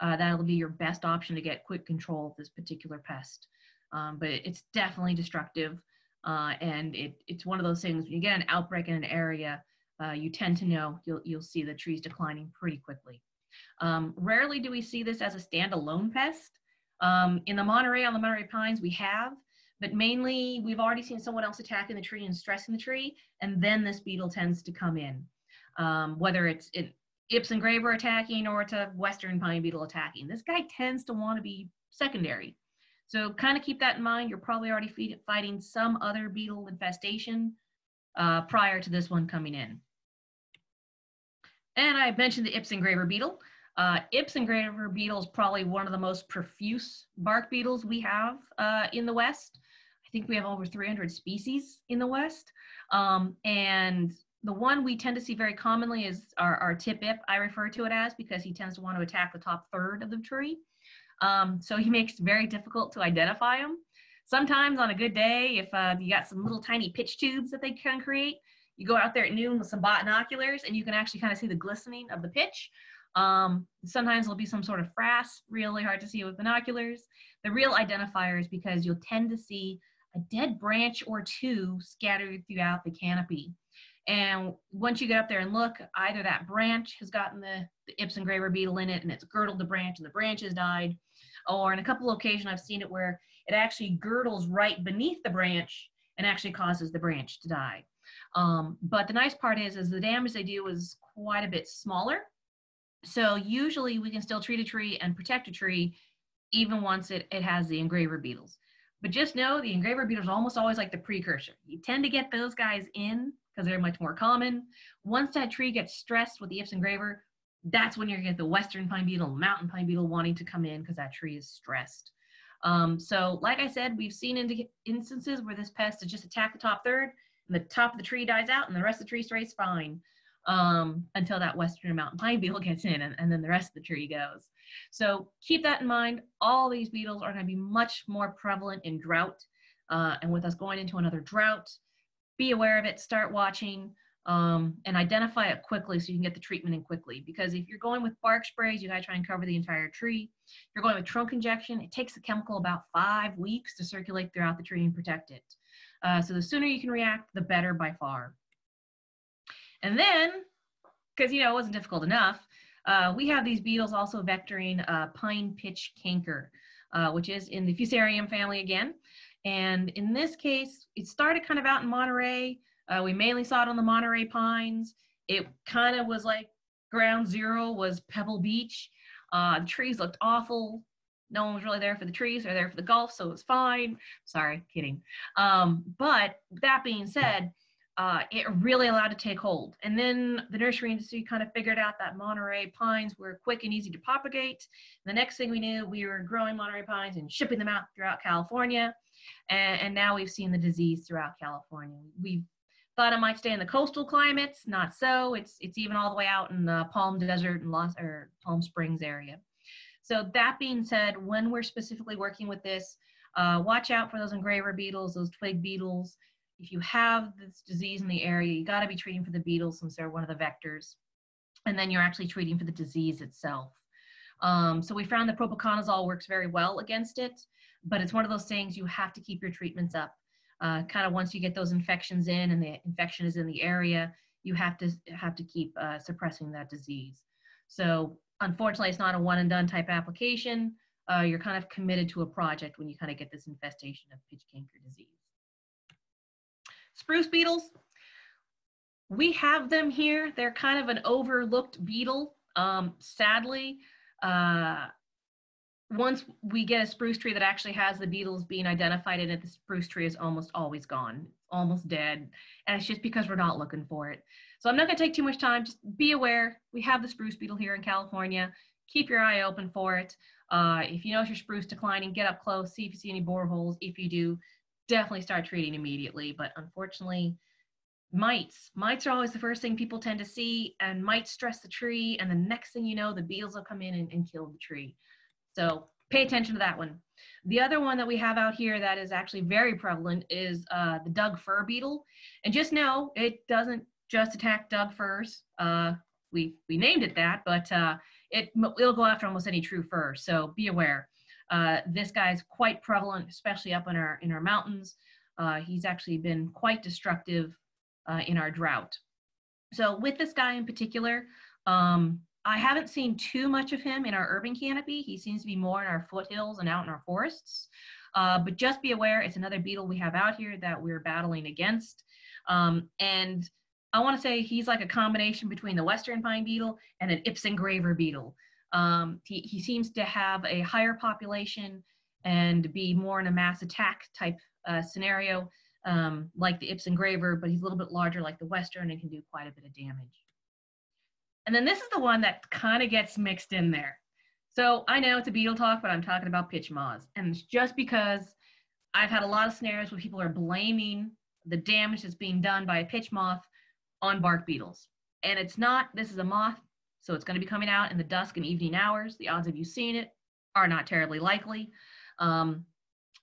Uh, that'll be your best option to get quick control of this particular pest. Um, but it's definitely destructive. Uh, and it, it's one of those things, when you get an outbreak in an area, uh, you tend to know you'll, you'll see the trees declining pretty quickly. Um, rarely do we see this as a standalone pest. Um, in the Monterey, on the Monterey Pines, we have, but mainly we've already seen someone else attacking the tree and stressing the tree, and then this beetle tends to come in. Um, whether it's an Ips engraver attacking or it's a Western pine beetle attacking. This guy tends to want to be secondary. So kind of keep that in mind. You're probably already fighting some other beetle infestation uh, prior to this one coming in. And I mentioned the Ips engraver beetle. Uh, Ips engraver beetle is probably one of the most profuse bark beetles we have uh, in the West. I think we have over 300 species in the West. Um, and the one we tend to see very commonly is our, our tip ip, I refer to it as, because he tends to want to attack the top third of the tree. Um, so he makes it very difficult to identify him. Sometimes on a good day, if uh, you got some little tiny pitch tubes that they can create, you go out there at noon with some binoculars and you can actually kind of see the glistening of the pitch. Um, sometimes there'll be some sort of frass, really hard to see with binoculars. The real identifier is because you'll tend to see a dead branch or two scattered throughout the canopy. And once you get up there and look, either that branch has gotten the, the Ips engraver beetle in it and it's girdled the branch and the branch has died, or in a couple of occasions I've seen it where it actually girdles right beneath the branch and actually causes the branch to die. Um, but the nice part is, is the damage they do is quite a bit smaller. So usually we can still treat a tree and protect a tree even once it, it has the engraver beetles. But just know the engraver beetles are almost always like the precursor. You tend to get those guys in because they're much more common. Once that tree gets stressed with the Ips engraver, that's when you're gonna get the western pine beetle, mountain pine beetle wanting to come in because that tree is stressed. Um, so like I said, we've seen instances where this pest has just attacked the top third the top of the tree dies out and the rest of the tree stays fine um, until that western mountain pine beetle gets in and, and then the rest of the tree goes. So keep that in mind. All these beetles are gonna be much more prevalent in drought. Uh, and with us going into another drought, be aware of it, start watching, um, and identify it quickly so you can get the treatment in quickly. Because if you're going with bark sprays, you gotta try and cover the entire tree. If you're going with trunk injection, it takes the chemical about five weeks to circulate throughout the tree and protect it. Uh, so the sooner you can react, the better by far. And then, because you know it wasn't difficult enough, uh, we have these beetles also vectoring uh, pine pitch canker, uh, which is in the Fusarium family again. And in this case, it started kind of out in Monterey. Uh, we mainly saw it on the Monterey Pines. It kind of was like ground zero was Pebble Beach. The trees looked awful. No one was really there for the trees. They're there for the golf, so it was fine. Sorry, kidding. Um, but that being said, uh, it really allowed to take hold. And then the nursery industry kind of figured out that Monterey pines were quick and easy to propagate. And the next thing we knew, we were growing Monterey pines and shipping them out throughout California. And, and now we've seen the disease throughout California. We've thought it might stay in the coastal climates, not so. It's it's even all the way out in the Palm Desert and Los or Palm Springs area. So that being said, when we're specifically working with this, uh, watch out for those engraver beetles, those twig beetles. If you have this disease in the area, you got to be treating for the beetles since they're one of the vectors, and then you're actually treating for the disease itself. Um, so we found that propiconazole works very well against it but it's one of those things you have to keep your treatments up. Uh, kind of once you get those infections in and the infection is in the area, you have to have to keep uh, suppressing that disease. So unfortunately, it's not a one and done type application. Uh, you're kind of committed to a project when you kind of get this infestation of pitch canker disease. Spruce beetles, we have them here. They're kind of an overlooked beetle. Um, sadly, uh, once we get a spruce tree that actually has the beetles being identified in it, the spruce tree is almost always gone, almost dead. And it's just because we're not looking for it. So I'm not gonna take too much time, just be aware. We have the spruce beetle here in California. Keep your eye open for it. Uh, if you notice your spruce declining, get up close, see if you see any boreholes. If you do, definitely start treating immediately. But unfortunately, mites, mites are always the first thing people tend to see and mites stress the tree. And the next thing you know, the beetles will come in and, and kill the tree. So pay attention to that one. The other one that we have out here that is actually very prevalent is uh, the Doug fir beetle. And just know it doesn't just attack Doug firs. Uh, we, we named it that, but uh, it, it'll go after almost any true fir. So be aware. Uh, this guy is quite prevalent, especially up in our, in our mountains. Uh, he's actually been quite destructive uh, in our drought. So with this guy in particular, um, I haven't seen too much of him in our urban canopy. He seems to be more in our foothills and out in our forests. Uh, but just be aware, it's another beetle we have out here that we're battling against. Um, and I want to say he's like a combination between the western pine beetle and an Ips engraver beetle. Um, he, he seems to have a higher population and be more in a mass attack type uh, scenario um, like the Ips engraver, but he's a little bit larger like the western and can do quite a bit of damage. And then this is the one that kind of gets mixed in there. So I know it's a beetle talk, but I'm talking about pitch moths. And it's just because I've had a lot of scenarios where people are blaming the damage that's being done by a pitch moth on bark beetles. And it's not, this is a moth, so it's going to be coming out in the dusk and evening hours. The odds of you seeing it are not terribly likely. Um,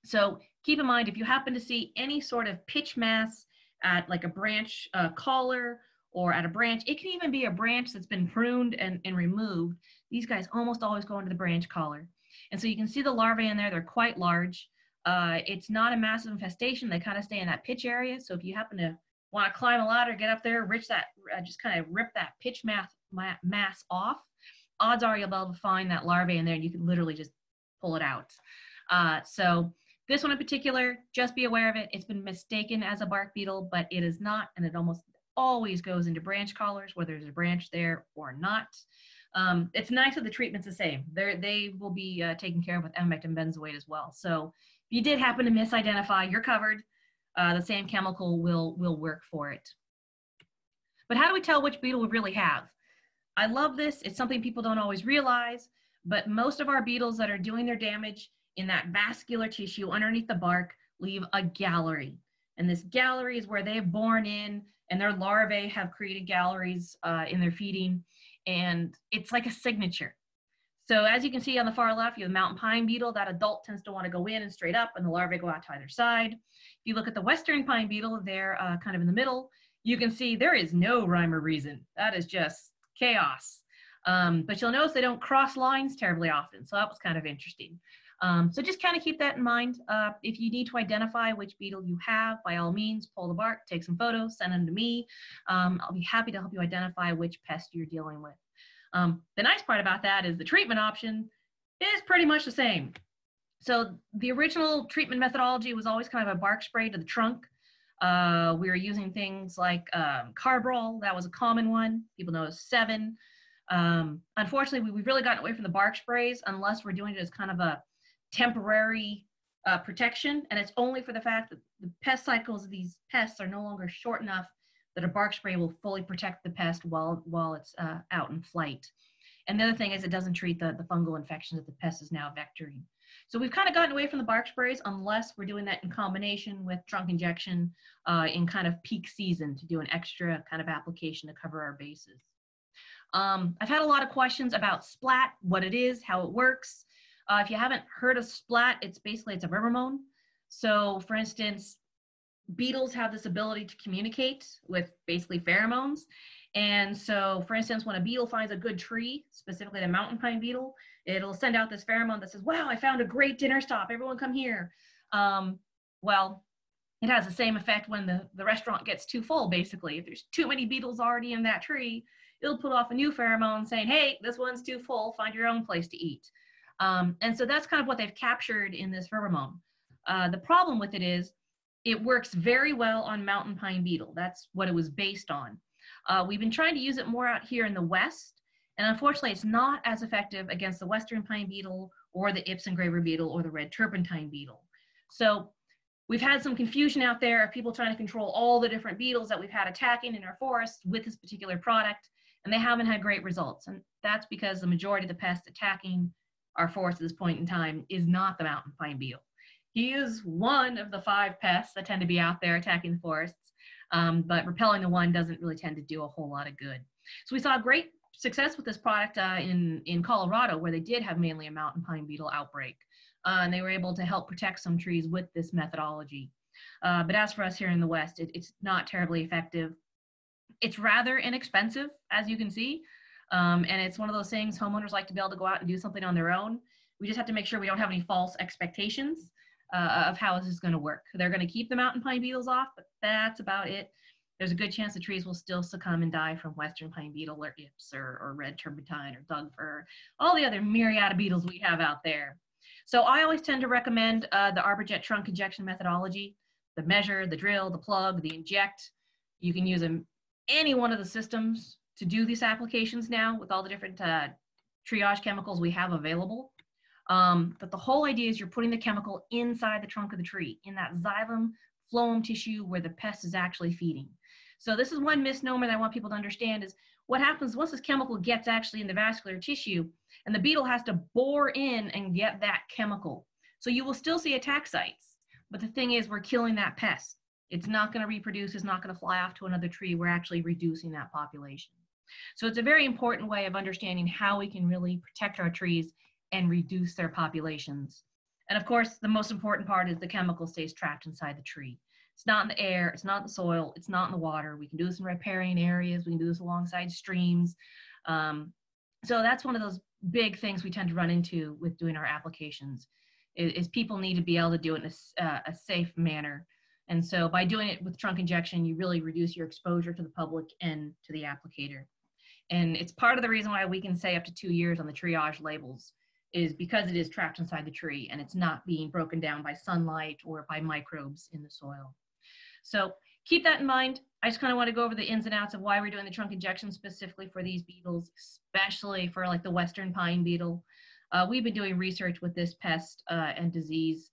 so keep in mind if you happen to see any sort of pitch mass at like a branch uh, collar or at a branch. It can even be a branch that's been pruned and, and removed. These guys almost always go into the branch collar. And so you can see the larvae in there, they're quite large. Uh, it's not a massive infestation. They kind of stay in that pitch area. So if you happen to want to climb a ladder, get up there, reach that, uh, just kind of rip that pitch mass, mass off, odds are you'll be able to find that larvae in there and you can literally just pull it out. Uh, so this one in particular, just be aware of it. It's been mistaken as a bark beetle, but it is not, and it almost always goes into branch collars, whether there's a branch there or not. Um, it's nice that the treatment's the same. They're, they will be uh, taken care of with emamectin benzoate as well. So if you did happen to misidentify, you're covered. Uh, the same chemical will, will work for it. But how do we tell which beetle we really have? I love this. It's something people don't always realize, but most of our beetles that are doing their damage in that vascular tissue underneath the bark leave a gallery. And this gallery is where they've borne in and their larvae have created galleries uh, in their feeding, and it's like a signature. So as you can see on the far left, you have mountain pine beetle. That adult tends to want to go in and straight up, and the larvae go out to either side. If you look at the western pine beetle, they're uh, kind of in the middle. You can see there is no rhyme or reason. That is just chaos. Um, but you'll notice they don't cross lines terribly often, so that was kind of interesting. Um, so just kind of keep that in mind. Uh, if you need to identify which beetle you have, by all means, pull the bark, take some photos, send them to me. Um, I'll be happy to help you identify which pest you're dealing with. Um, the nice part about that is the treatment option is pretty much the same. So the original treatment methodology was always kind of a bark spray to the trunk. Uh, we were using things like um, Carbaryl, that was a common one. People know as Sevin. Um, unfortunately, we, have really gotten away from the bark sprays unless we're doing it as kind of a temporary uh, protection, and it's only for the fact that the pest cycles of these pests are no longer short enough that a bark spray will fully protect the pest while, while it's uh, out in flight. And the other thing is it doesn't treat the, the fungal infections that the pest is now vectoring. So we've kind of gotten away from the bark sprays unless we're doing that in combination with trunk injection uh, in kind of peak season to do an extra kind of application to cover our bases. Um, I've had a lot of questions about splat, what it is, how it works. Uh, if you haven't heard of splat, it's basically it's a pheromone. So for instance, beetles have this ability to communicate with basically pheromones. And so for instance, when a beetle finds a good tree, specifically the mountain pine beetle, it'll send out this pheromone that says, wow, I found a great dinner stop. Everyone come here. Um, well, it has the same effect when the, the restaurant gets too full, basically. If there's too many beetles already in that tree, it'll put off a new pheromone saying, hey, this one's too full, find your own place to eat. Um, and so that's kind of what they've captured in this pheromone. Uh, the problem with it is it works very well on mountain pine beetle. That's what it was based on. Uh, we've been trying to use it more out here in the West, and unfortunately it's not as effective against the western pine beetle or the Ips engraver beetle or the red turpentine beetle. So we've had some confusion out there of people trying to control all the different beetles that we've had attacking in our forests with this particular product, and they haven't had great results. And that's because the majority of the pests attacking our forest at this point in time is not the mountain pine beetle. He is one of the five pests that tend to be out there attacking the forests, um, but repelling the one doesn't really tend to do a whole lot of good. So we saw great success with this product uh, in, in Colorado where they did have mainly a mountain pine beetle outbreak. Uh, and they were able to help protect some trees with this methodology. Uh, but as for us here in the West, it, it's not terribly effective. It's rather inexpensive, as you can see. Um, and it's one of those things homeowners like to be able to go out and do something on their own. We just have to make sure we don't have any false expectations uh, of how this is going to work. They're going to keep the mountain pine beetles off, but that's about it. There's a good chance the trees will still succumb and die from western pine beetle or ips or, or red turpentine or Doug fir, all the other myriad of beetles we have out there. So I always tend to recommend uh, the ArborJet trunk injection methodology, the measure, the drill, the plug, the inject. You can use any one of the systems to do these applications now with all the different uh, triage chemicals we have available. Um, but the whole idea is you're putting the chemical inside the trunk of the tree, in that xylem phloem tissue where the pest is actually feeding. So this is one misnomer that I want people to understand is what happens once this chemical gets actually in the vascular tissue and the beetle has to bore in and get that chemical. So you will still see attack sites, but the thing is we're killing that pest. It's not going to reproduce, it's not going to fly off to another tree. We're actually reducing that population. So it's a very important way of understanding how we can really protect our trees and reduce their populations. And of course, the most important part is the chemical stays trapped inside the tree. It's not in the air, it's not in the soil, it's not in the water. We can do this in riparian areas, we can do this alongside streams. Um, so that's one of those big things we tend to run into with doing our applications is, is people need to be able to do it in a, uh, a safe manner. And so by doing it with trunk injection, you really reduce your exposure to the public and to the applicator. And it's part of the reason why we can say up to two years on the triage labels is because it is trapped inside the tree and it's not being broken down by sunlight or by microbes in the soil. So keep that in mind. I just kind of want to go over the ins and outs of why we're doing the trunk injection specifically for these beetles, especially for like the western pine beetle. Uh, we've been doing research with this pest uh, and disease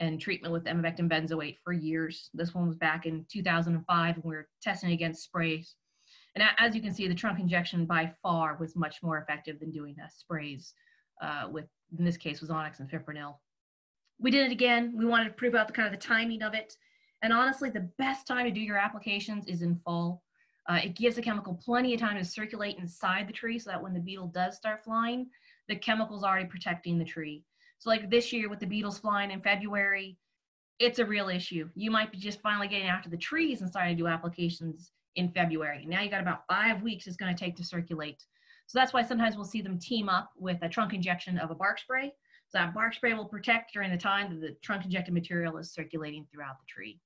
and treatment with emamectin benzoate for years. This one was back in 2005 and we are testing against sprays. And as you can see, the trunk injection by far was much more effective than doing uh, sprays uh, with, in this case, was Onyx and Fipronil. We did it again. We wanted to prove out the kind of the timing of it. And honestly, the best time to do your applications is in fall. Uh, it gives the chemical plenty of time to circulate inside the tree so that when the beetle does start flying, the chemical's already protecting the tree. So like this year with the beetles flying in February, it's a real issue. You might be just finally getting after the trees and starting to do applications in February. And Now you got about five weeks it's going to take to circulate. So that's why sometimes we'll see them team up with a trunk injection of a bark spray. So that bark spray will protect during the time that the trunk injected material is circulating throughout the tree.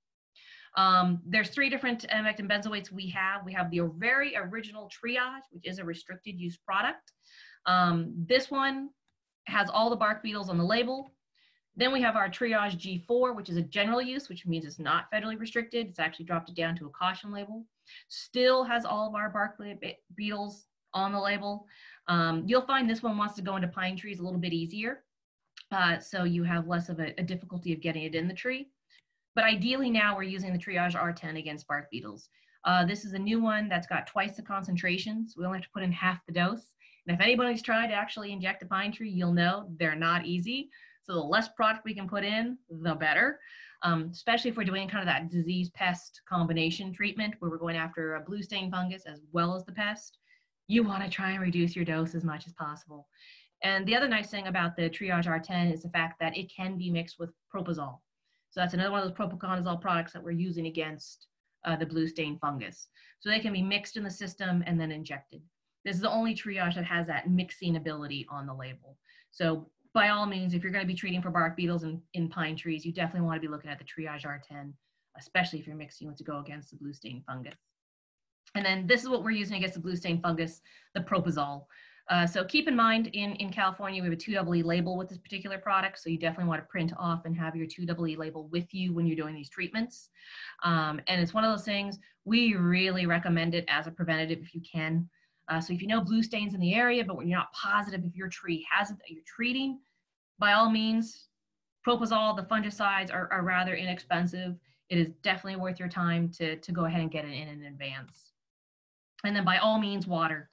Um, there's three different emamectin benzoates we have. We have the very original Triage, which is a restricted use product. Um, this one has all the bark beetles on the label. Then we have our Triage G4, which is a general use, which means it's not federally restricted. It's actually dropped it down to a caution label. Still has all of our bark beetles on the label. Um, you'll find this one wants to go into pine trees a little bit easier. Uh, so you have less of a, a difficulty of getting it in the tree. But ideally now we're using the Triage R10 against bark beetles. Uh, this is a new one that's got twice the concentration, so we only have to put in half the dose. And if anybody's tried to actually inject a pine tree, you'll know they're not easy. So the less product we can put in, the better. Um, especially if we're doing kind of that disease pest combination treatment where we're going after a blue stain fungus as well as the pest. You want to try and reduce your dose as much as possible. And the other nice thing about the Triage R10 is the fact that it can be mixed with Propizol. So that's another one of those propiconazole products that we're using against uh, the blue stain fungus. So they can be mixed in the system and then injected. This is the only triage that has that mixing ability on the label. So by all means, if you're going to be treating for bark beetles in, in pine trees, you definitely want to be looking at the triage R10, especially if you're mixing it to go against the blue stain fungus. And then this is what we're using against the blue stain fungus, the Propizol. Uh, so keep in mind, in, in California, we have a 2EE label with this particular product, so you definitely want to print off and have your 2EE label with you when you're doing these treatments. Um, and it's one of those things, we really recommend it as a preventative if you can. Uh, so if you know blue stains in the area, but when you're not positive if your tree has it that you're treating, by all means, Propizol, the fungicides are, are rather inexpensive. It is definitely worth your time to, to go ahead and get it in in advance. And then by all means, water.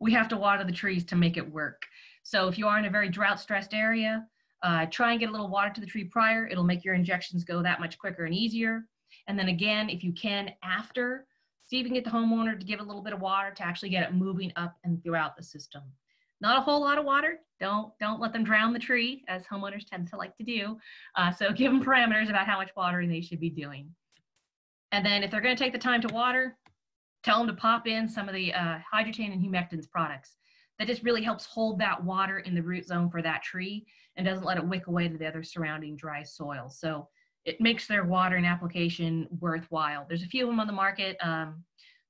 We have to water the trees to make it work. So if you are in a very drought stressed area, uh, try and get a little water to the tree prior. It'll make your injections go that much quicker and easier. And then again, if you can after, see if you can get the homeowner to give a little bit of water to actually get it moving up and throughout the system. Not a whole lot of water. Don't don't let them drown the tree, as homeowners tend to like to do. Uh, so give them parameters about how much watering they should be doing. And then if they're going to take the time to water, tell them to pop in some of the uh, Hydretain and humectants products. That just really helps hold that water in the root zone for that tree and doesn't let it wick away to the other surrounding dry soil. So it makes their watering application worthwhile. There's a few of them on the market. Um,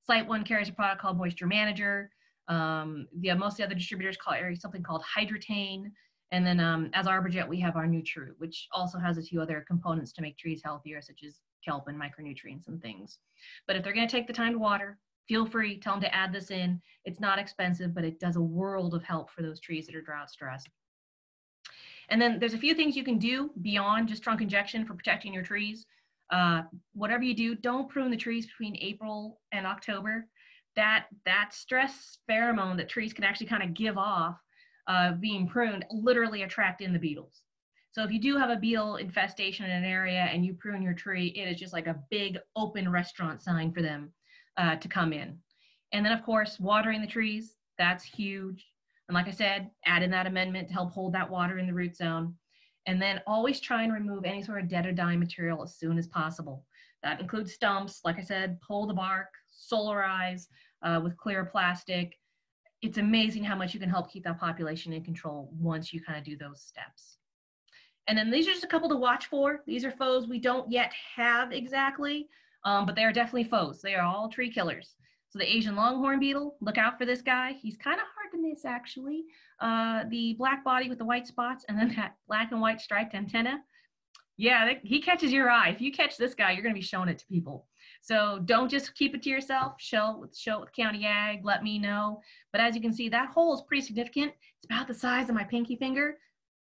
SiteOne carries a product called Moisture Manager. Um, the, most of the other distributors call it something called Hydretain. And then um, as Arborjet, we have our NutriRoot, which also has a few other components to make trees healthier, such as kelp and micronutrients and things. But if they're going to take the time to water, feel free, tell them to add this in. It's not expensive, but it does a world of help for those trees that are drought stressed. And then there's a few things you can do beyond just trunk injection for protecting your trees. Uh, whatever you do, don't prune the trees between April and October. That, that stress pheromone that trees can actually kind of give off uh, being pruned literally attract in the beetles. So if you do have a beetle infestation in an area and you prune your tree, it is just like a big open restaurant sign for them uh, to come in. And then of course, watering the trees, that's huge. And like I said, add in that amendment to help hold that water in the root zone. And then always try and remove any sort of dead or dying material as soon as possible. That includes stumps, like I said, pull the bark, solarize uh, with clear plastic. It's amazing how much you can help keep that population in control once you kind of do those steps. And then these are just a couple to watch for. These are foes we don't yet have exactly, um, but they are definitely foes. They are all tree killers. So the Asian longhorn beetle, look out for this guy. He's kind of hard to miss actually. Uh, the black body with the white spots and then that black and white striped antenna. Yeah, they, he catches your eye. If you catch this guy, you're gonna be showing it to people. So don't just keep it to yourself. Show it with, show it with County Ag, let me know. But as you can see, that hole is pretty significant. It's about the size of my pinky finger.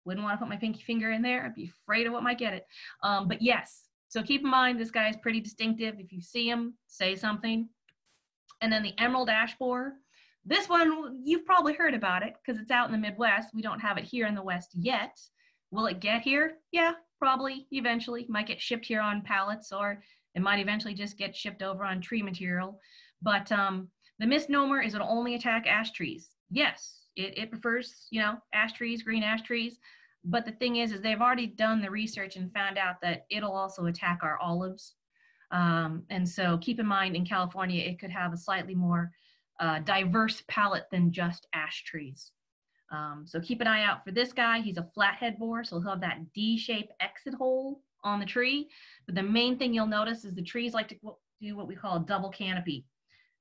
Wouldn't want to put my pinky finger in there. I'd be afraid of what might get it. Um, but yes, so keep in mind this guy is pretty distinctive. If you see him, say something. And then the emerald ash borer. This one, you've probably heard about it because it's out in the Midwest. We don't have it here in the West yet. Will it get here? Yeah, probably eventually. Might get shipped here on pallets or it might eventually just get shipped over on tree material. But um, the misnomer is it'll only attack ash trees. Yes, it, it prefers, you know, ash trees, green ash trees. But the thing is, is they've already done the research and found out that it'll also attack our olives. Um, and so keep in mind in California, it could have a slightly more uh, diverse palette than just ash trees. Um, so keep an eye out for this guy. He's a flathead borer, so he'll have that D-shaped exit hole on the tree. But the main thing you'll notice is the trees like to do what we call a double canopy.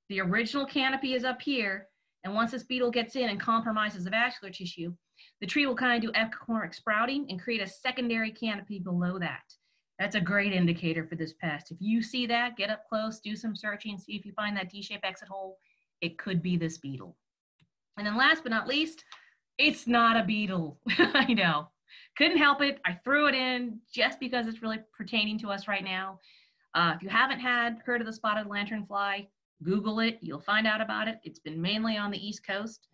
The original canopy is up here, and once this beetle gets in and compromises the vascular tissue, the tree will kind of do epicormic sprouting and create a secondary canopy below that. That's a great indicator for this pest. If you see that, get up close, do some searching, see if you find that D-shaped exit hole. It could be this beetle. And then last but not least, it's not a beetle. I know. Couldn't help it. I threw it in just because it's really pertaining to us right now. Uh, if you haven't had heard of the spotted lanternfly, Google it. You'll find out about it. It's been mainly on the East Coast.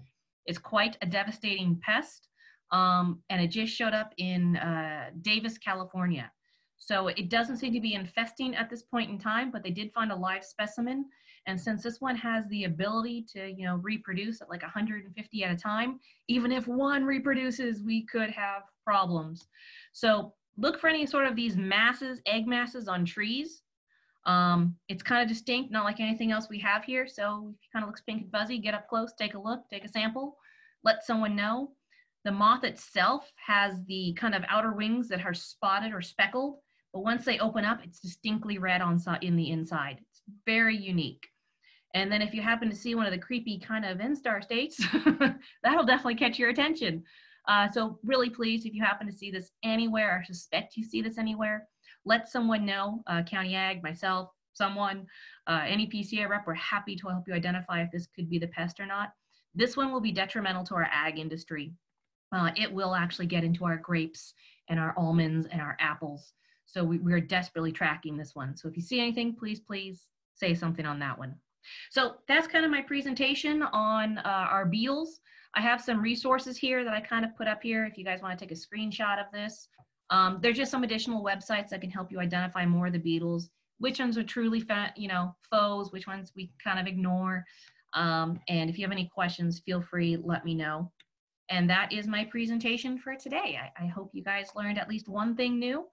It's quite a devastating pest. Um, and it just showed up in uh, Davis, California. So it doesn't seem to be infesting at this point in time, but they did find a live specimen. And since this one has the ability to, you know, reproduce at like 150 at a time, even if one reproduces, we could have problems. So look for any sort of these masses, egg masses on trees. Um, it's kind of distinct, not like anything else we have here. So if kind of looks pink and fuzzy, get up close, take a look, take a sample, let someone know. The moth itself has the kind of outer wings that are spotted or speckled, but once they open up, it's distinctly red on in the inside. It's very unique. And then if you happen to see one of the creepy kind of instar states, that'll definitely catch your attention. Uh, so really please, if you happen to see this anywhere or suspect you see this anywhere, let someone know, uh, County Ag, myself, someone, uh, any PCA rep, we're happy to help you identify if this could be the pest or not. This one will be detrimental to our ag industry. uh, it will actually get into our grapes and our almonds and our apples. So we, we're desperately tracking this one. So if you see anything, please, please say something on that one. So that's kind of my presentation on uh, our beetles. I have some resources here that I kind of put up here if you guys want to take a screenshot of this. Um, there's just some additional websites that can help you identify more of the beetles, which ones are truly, you know, foes, which ones we kind of ignore. Um, and if you have any questions, feel free, let me know. And that is my presentation for today. I, I hope you guys learned at least one thing new.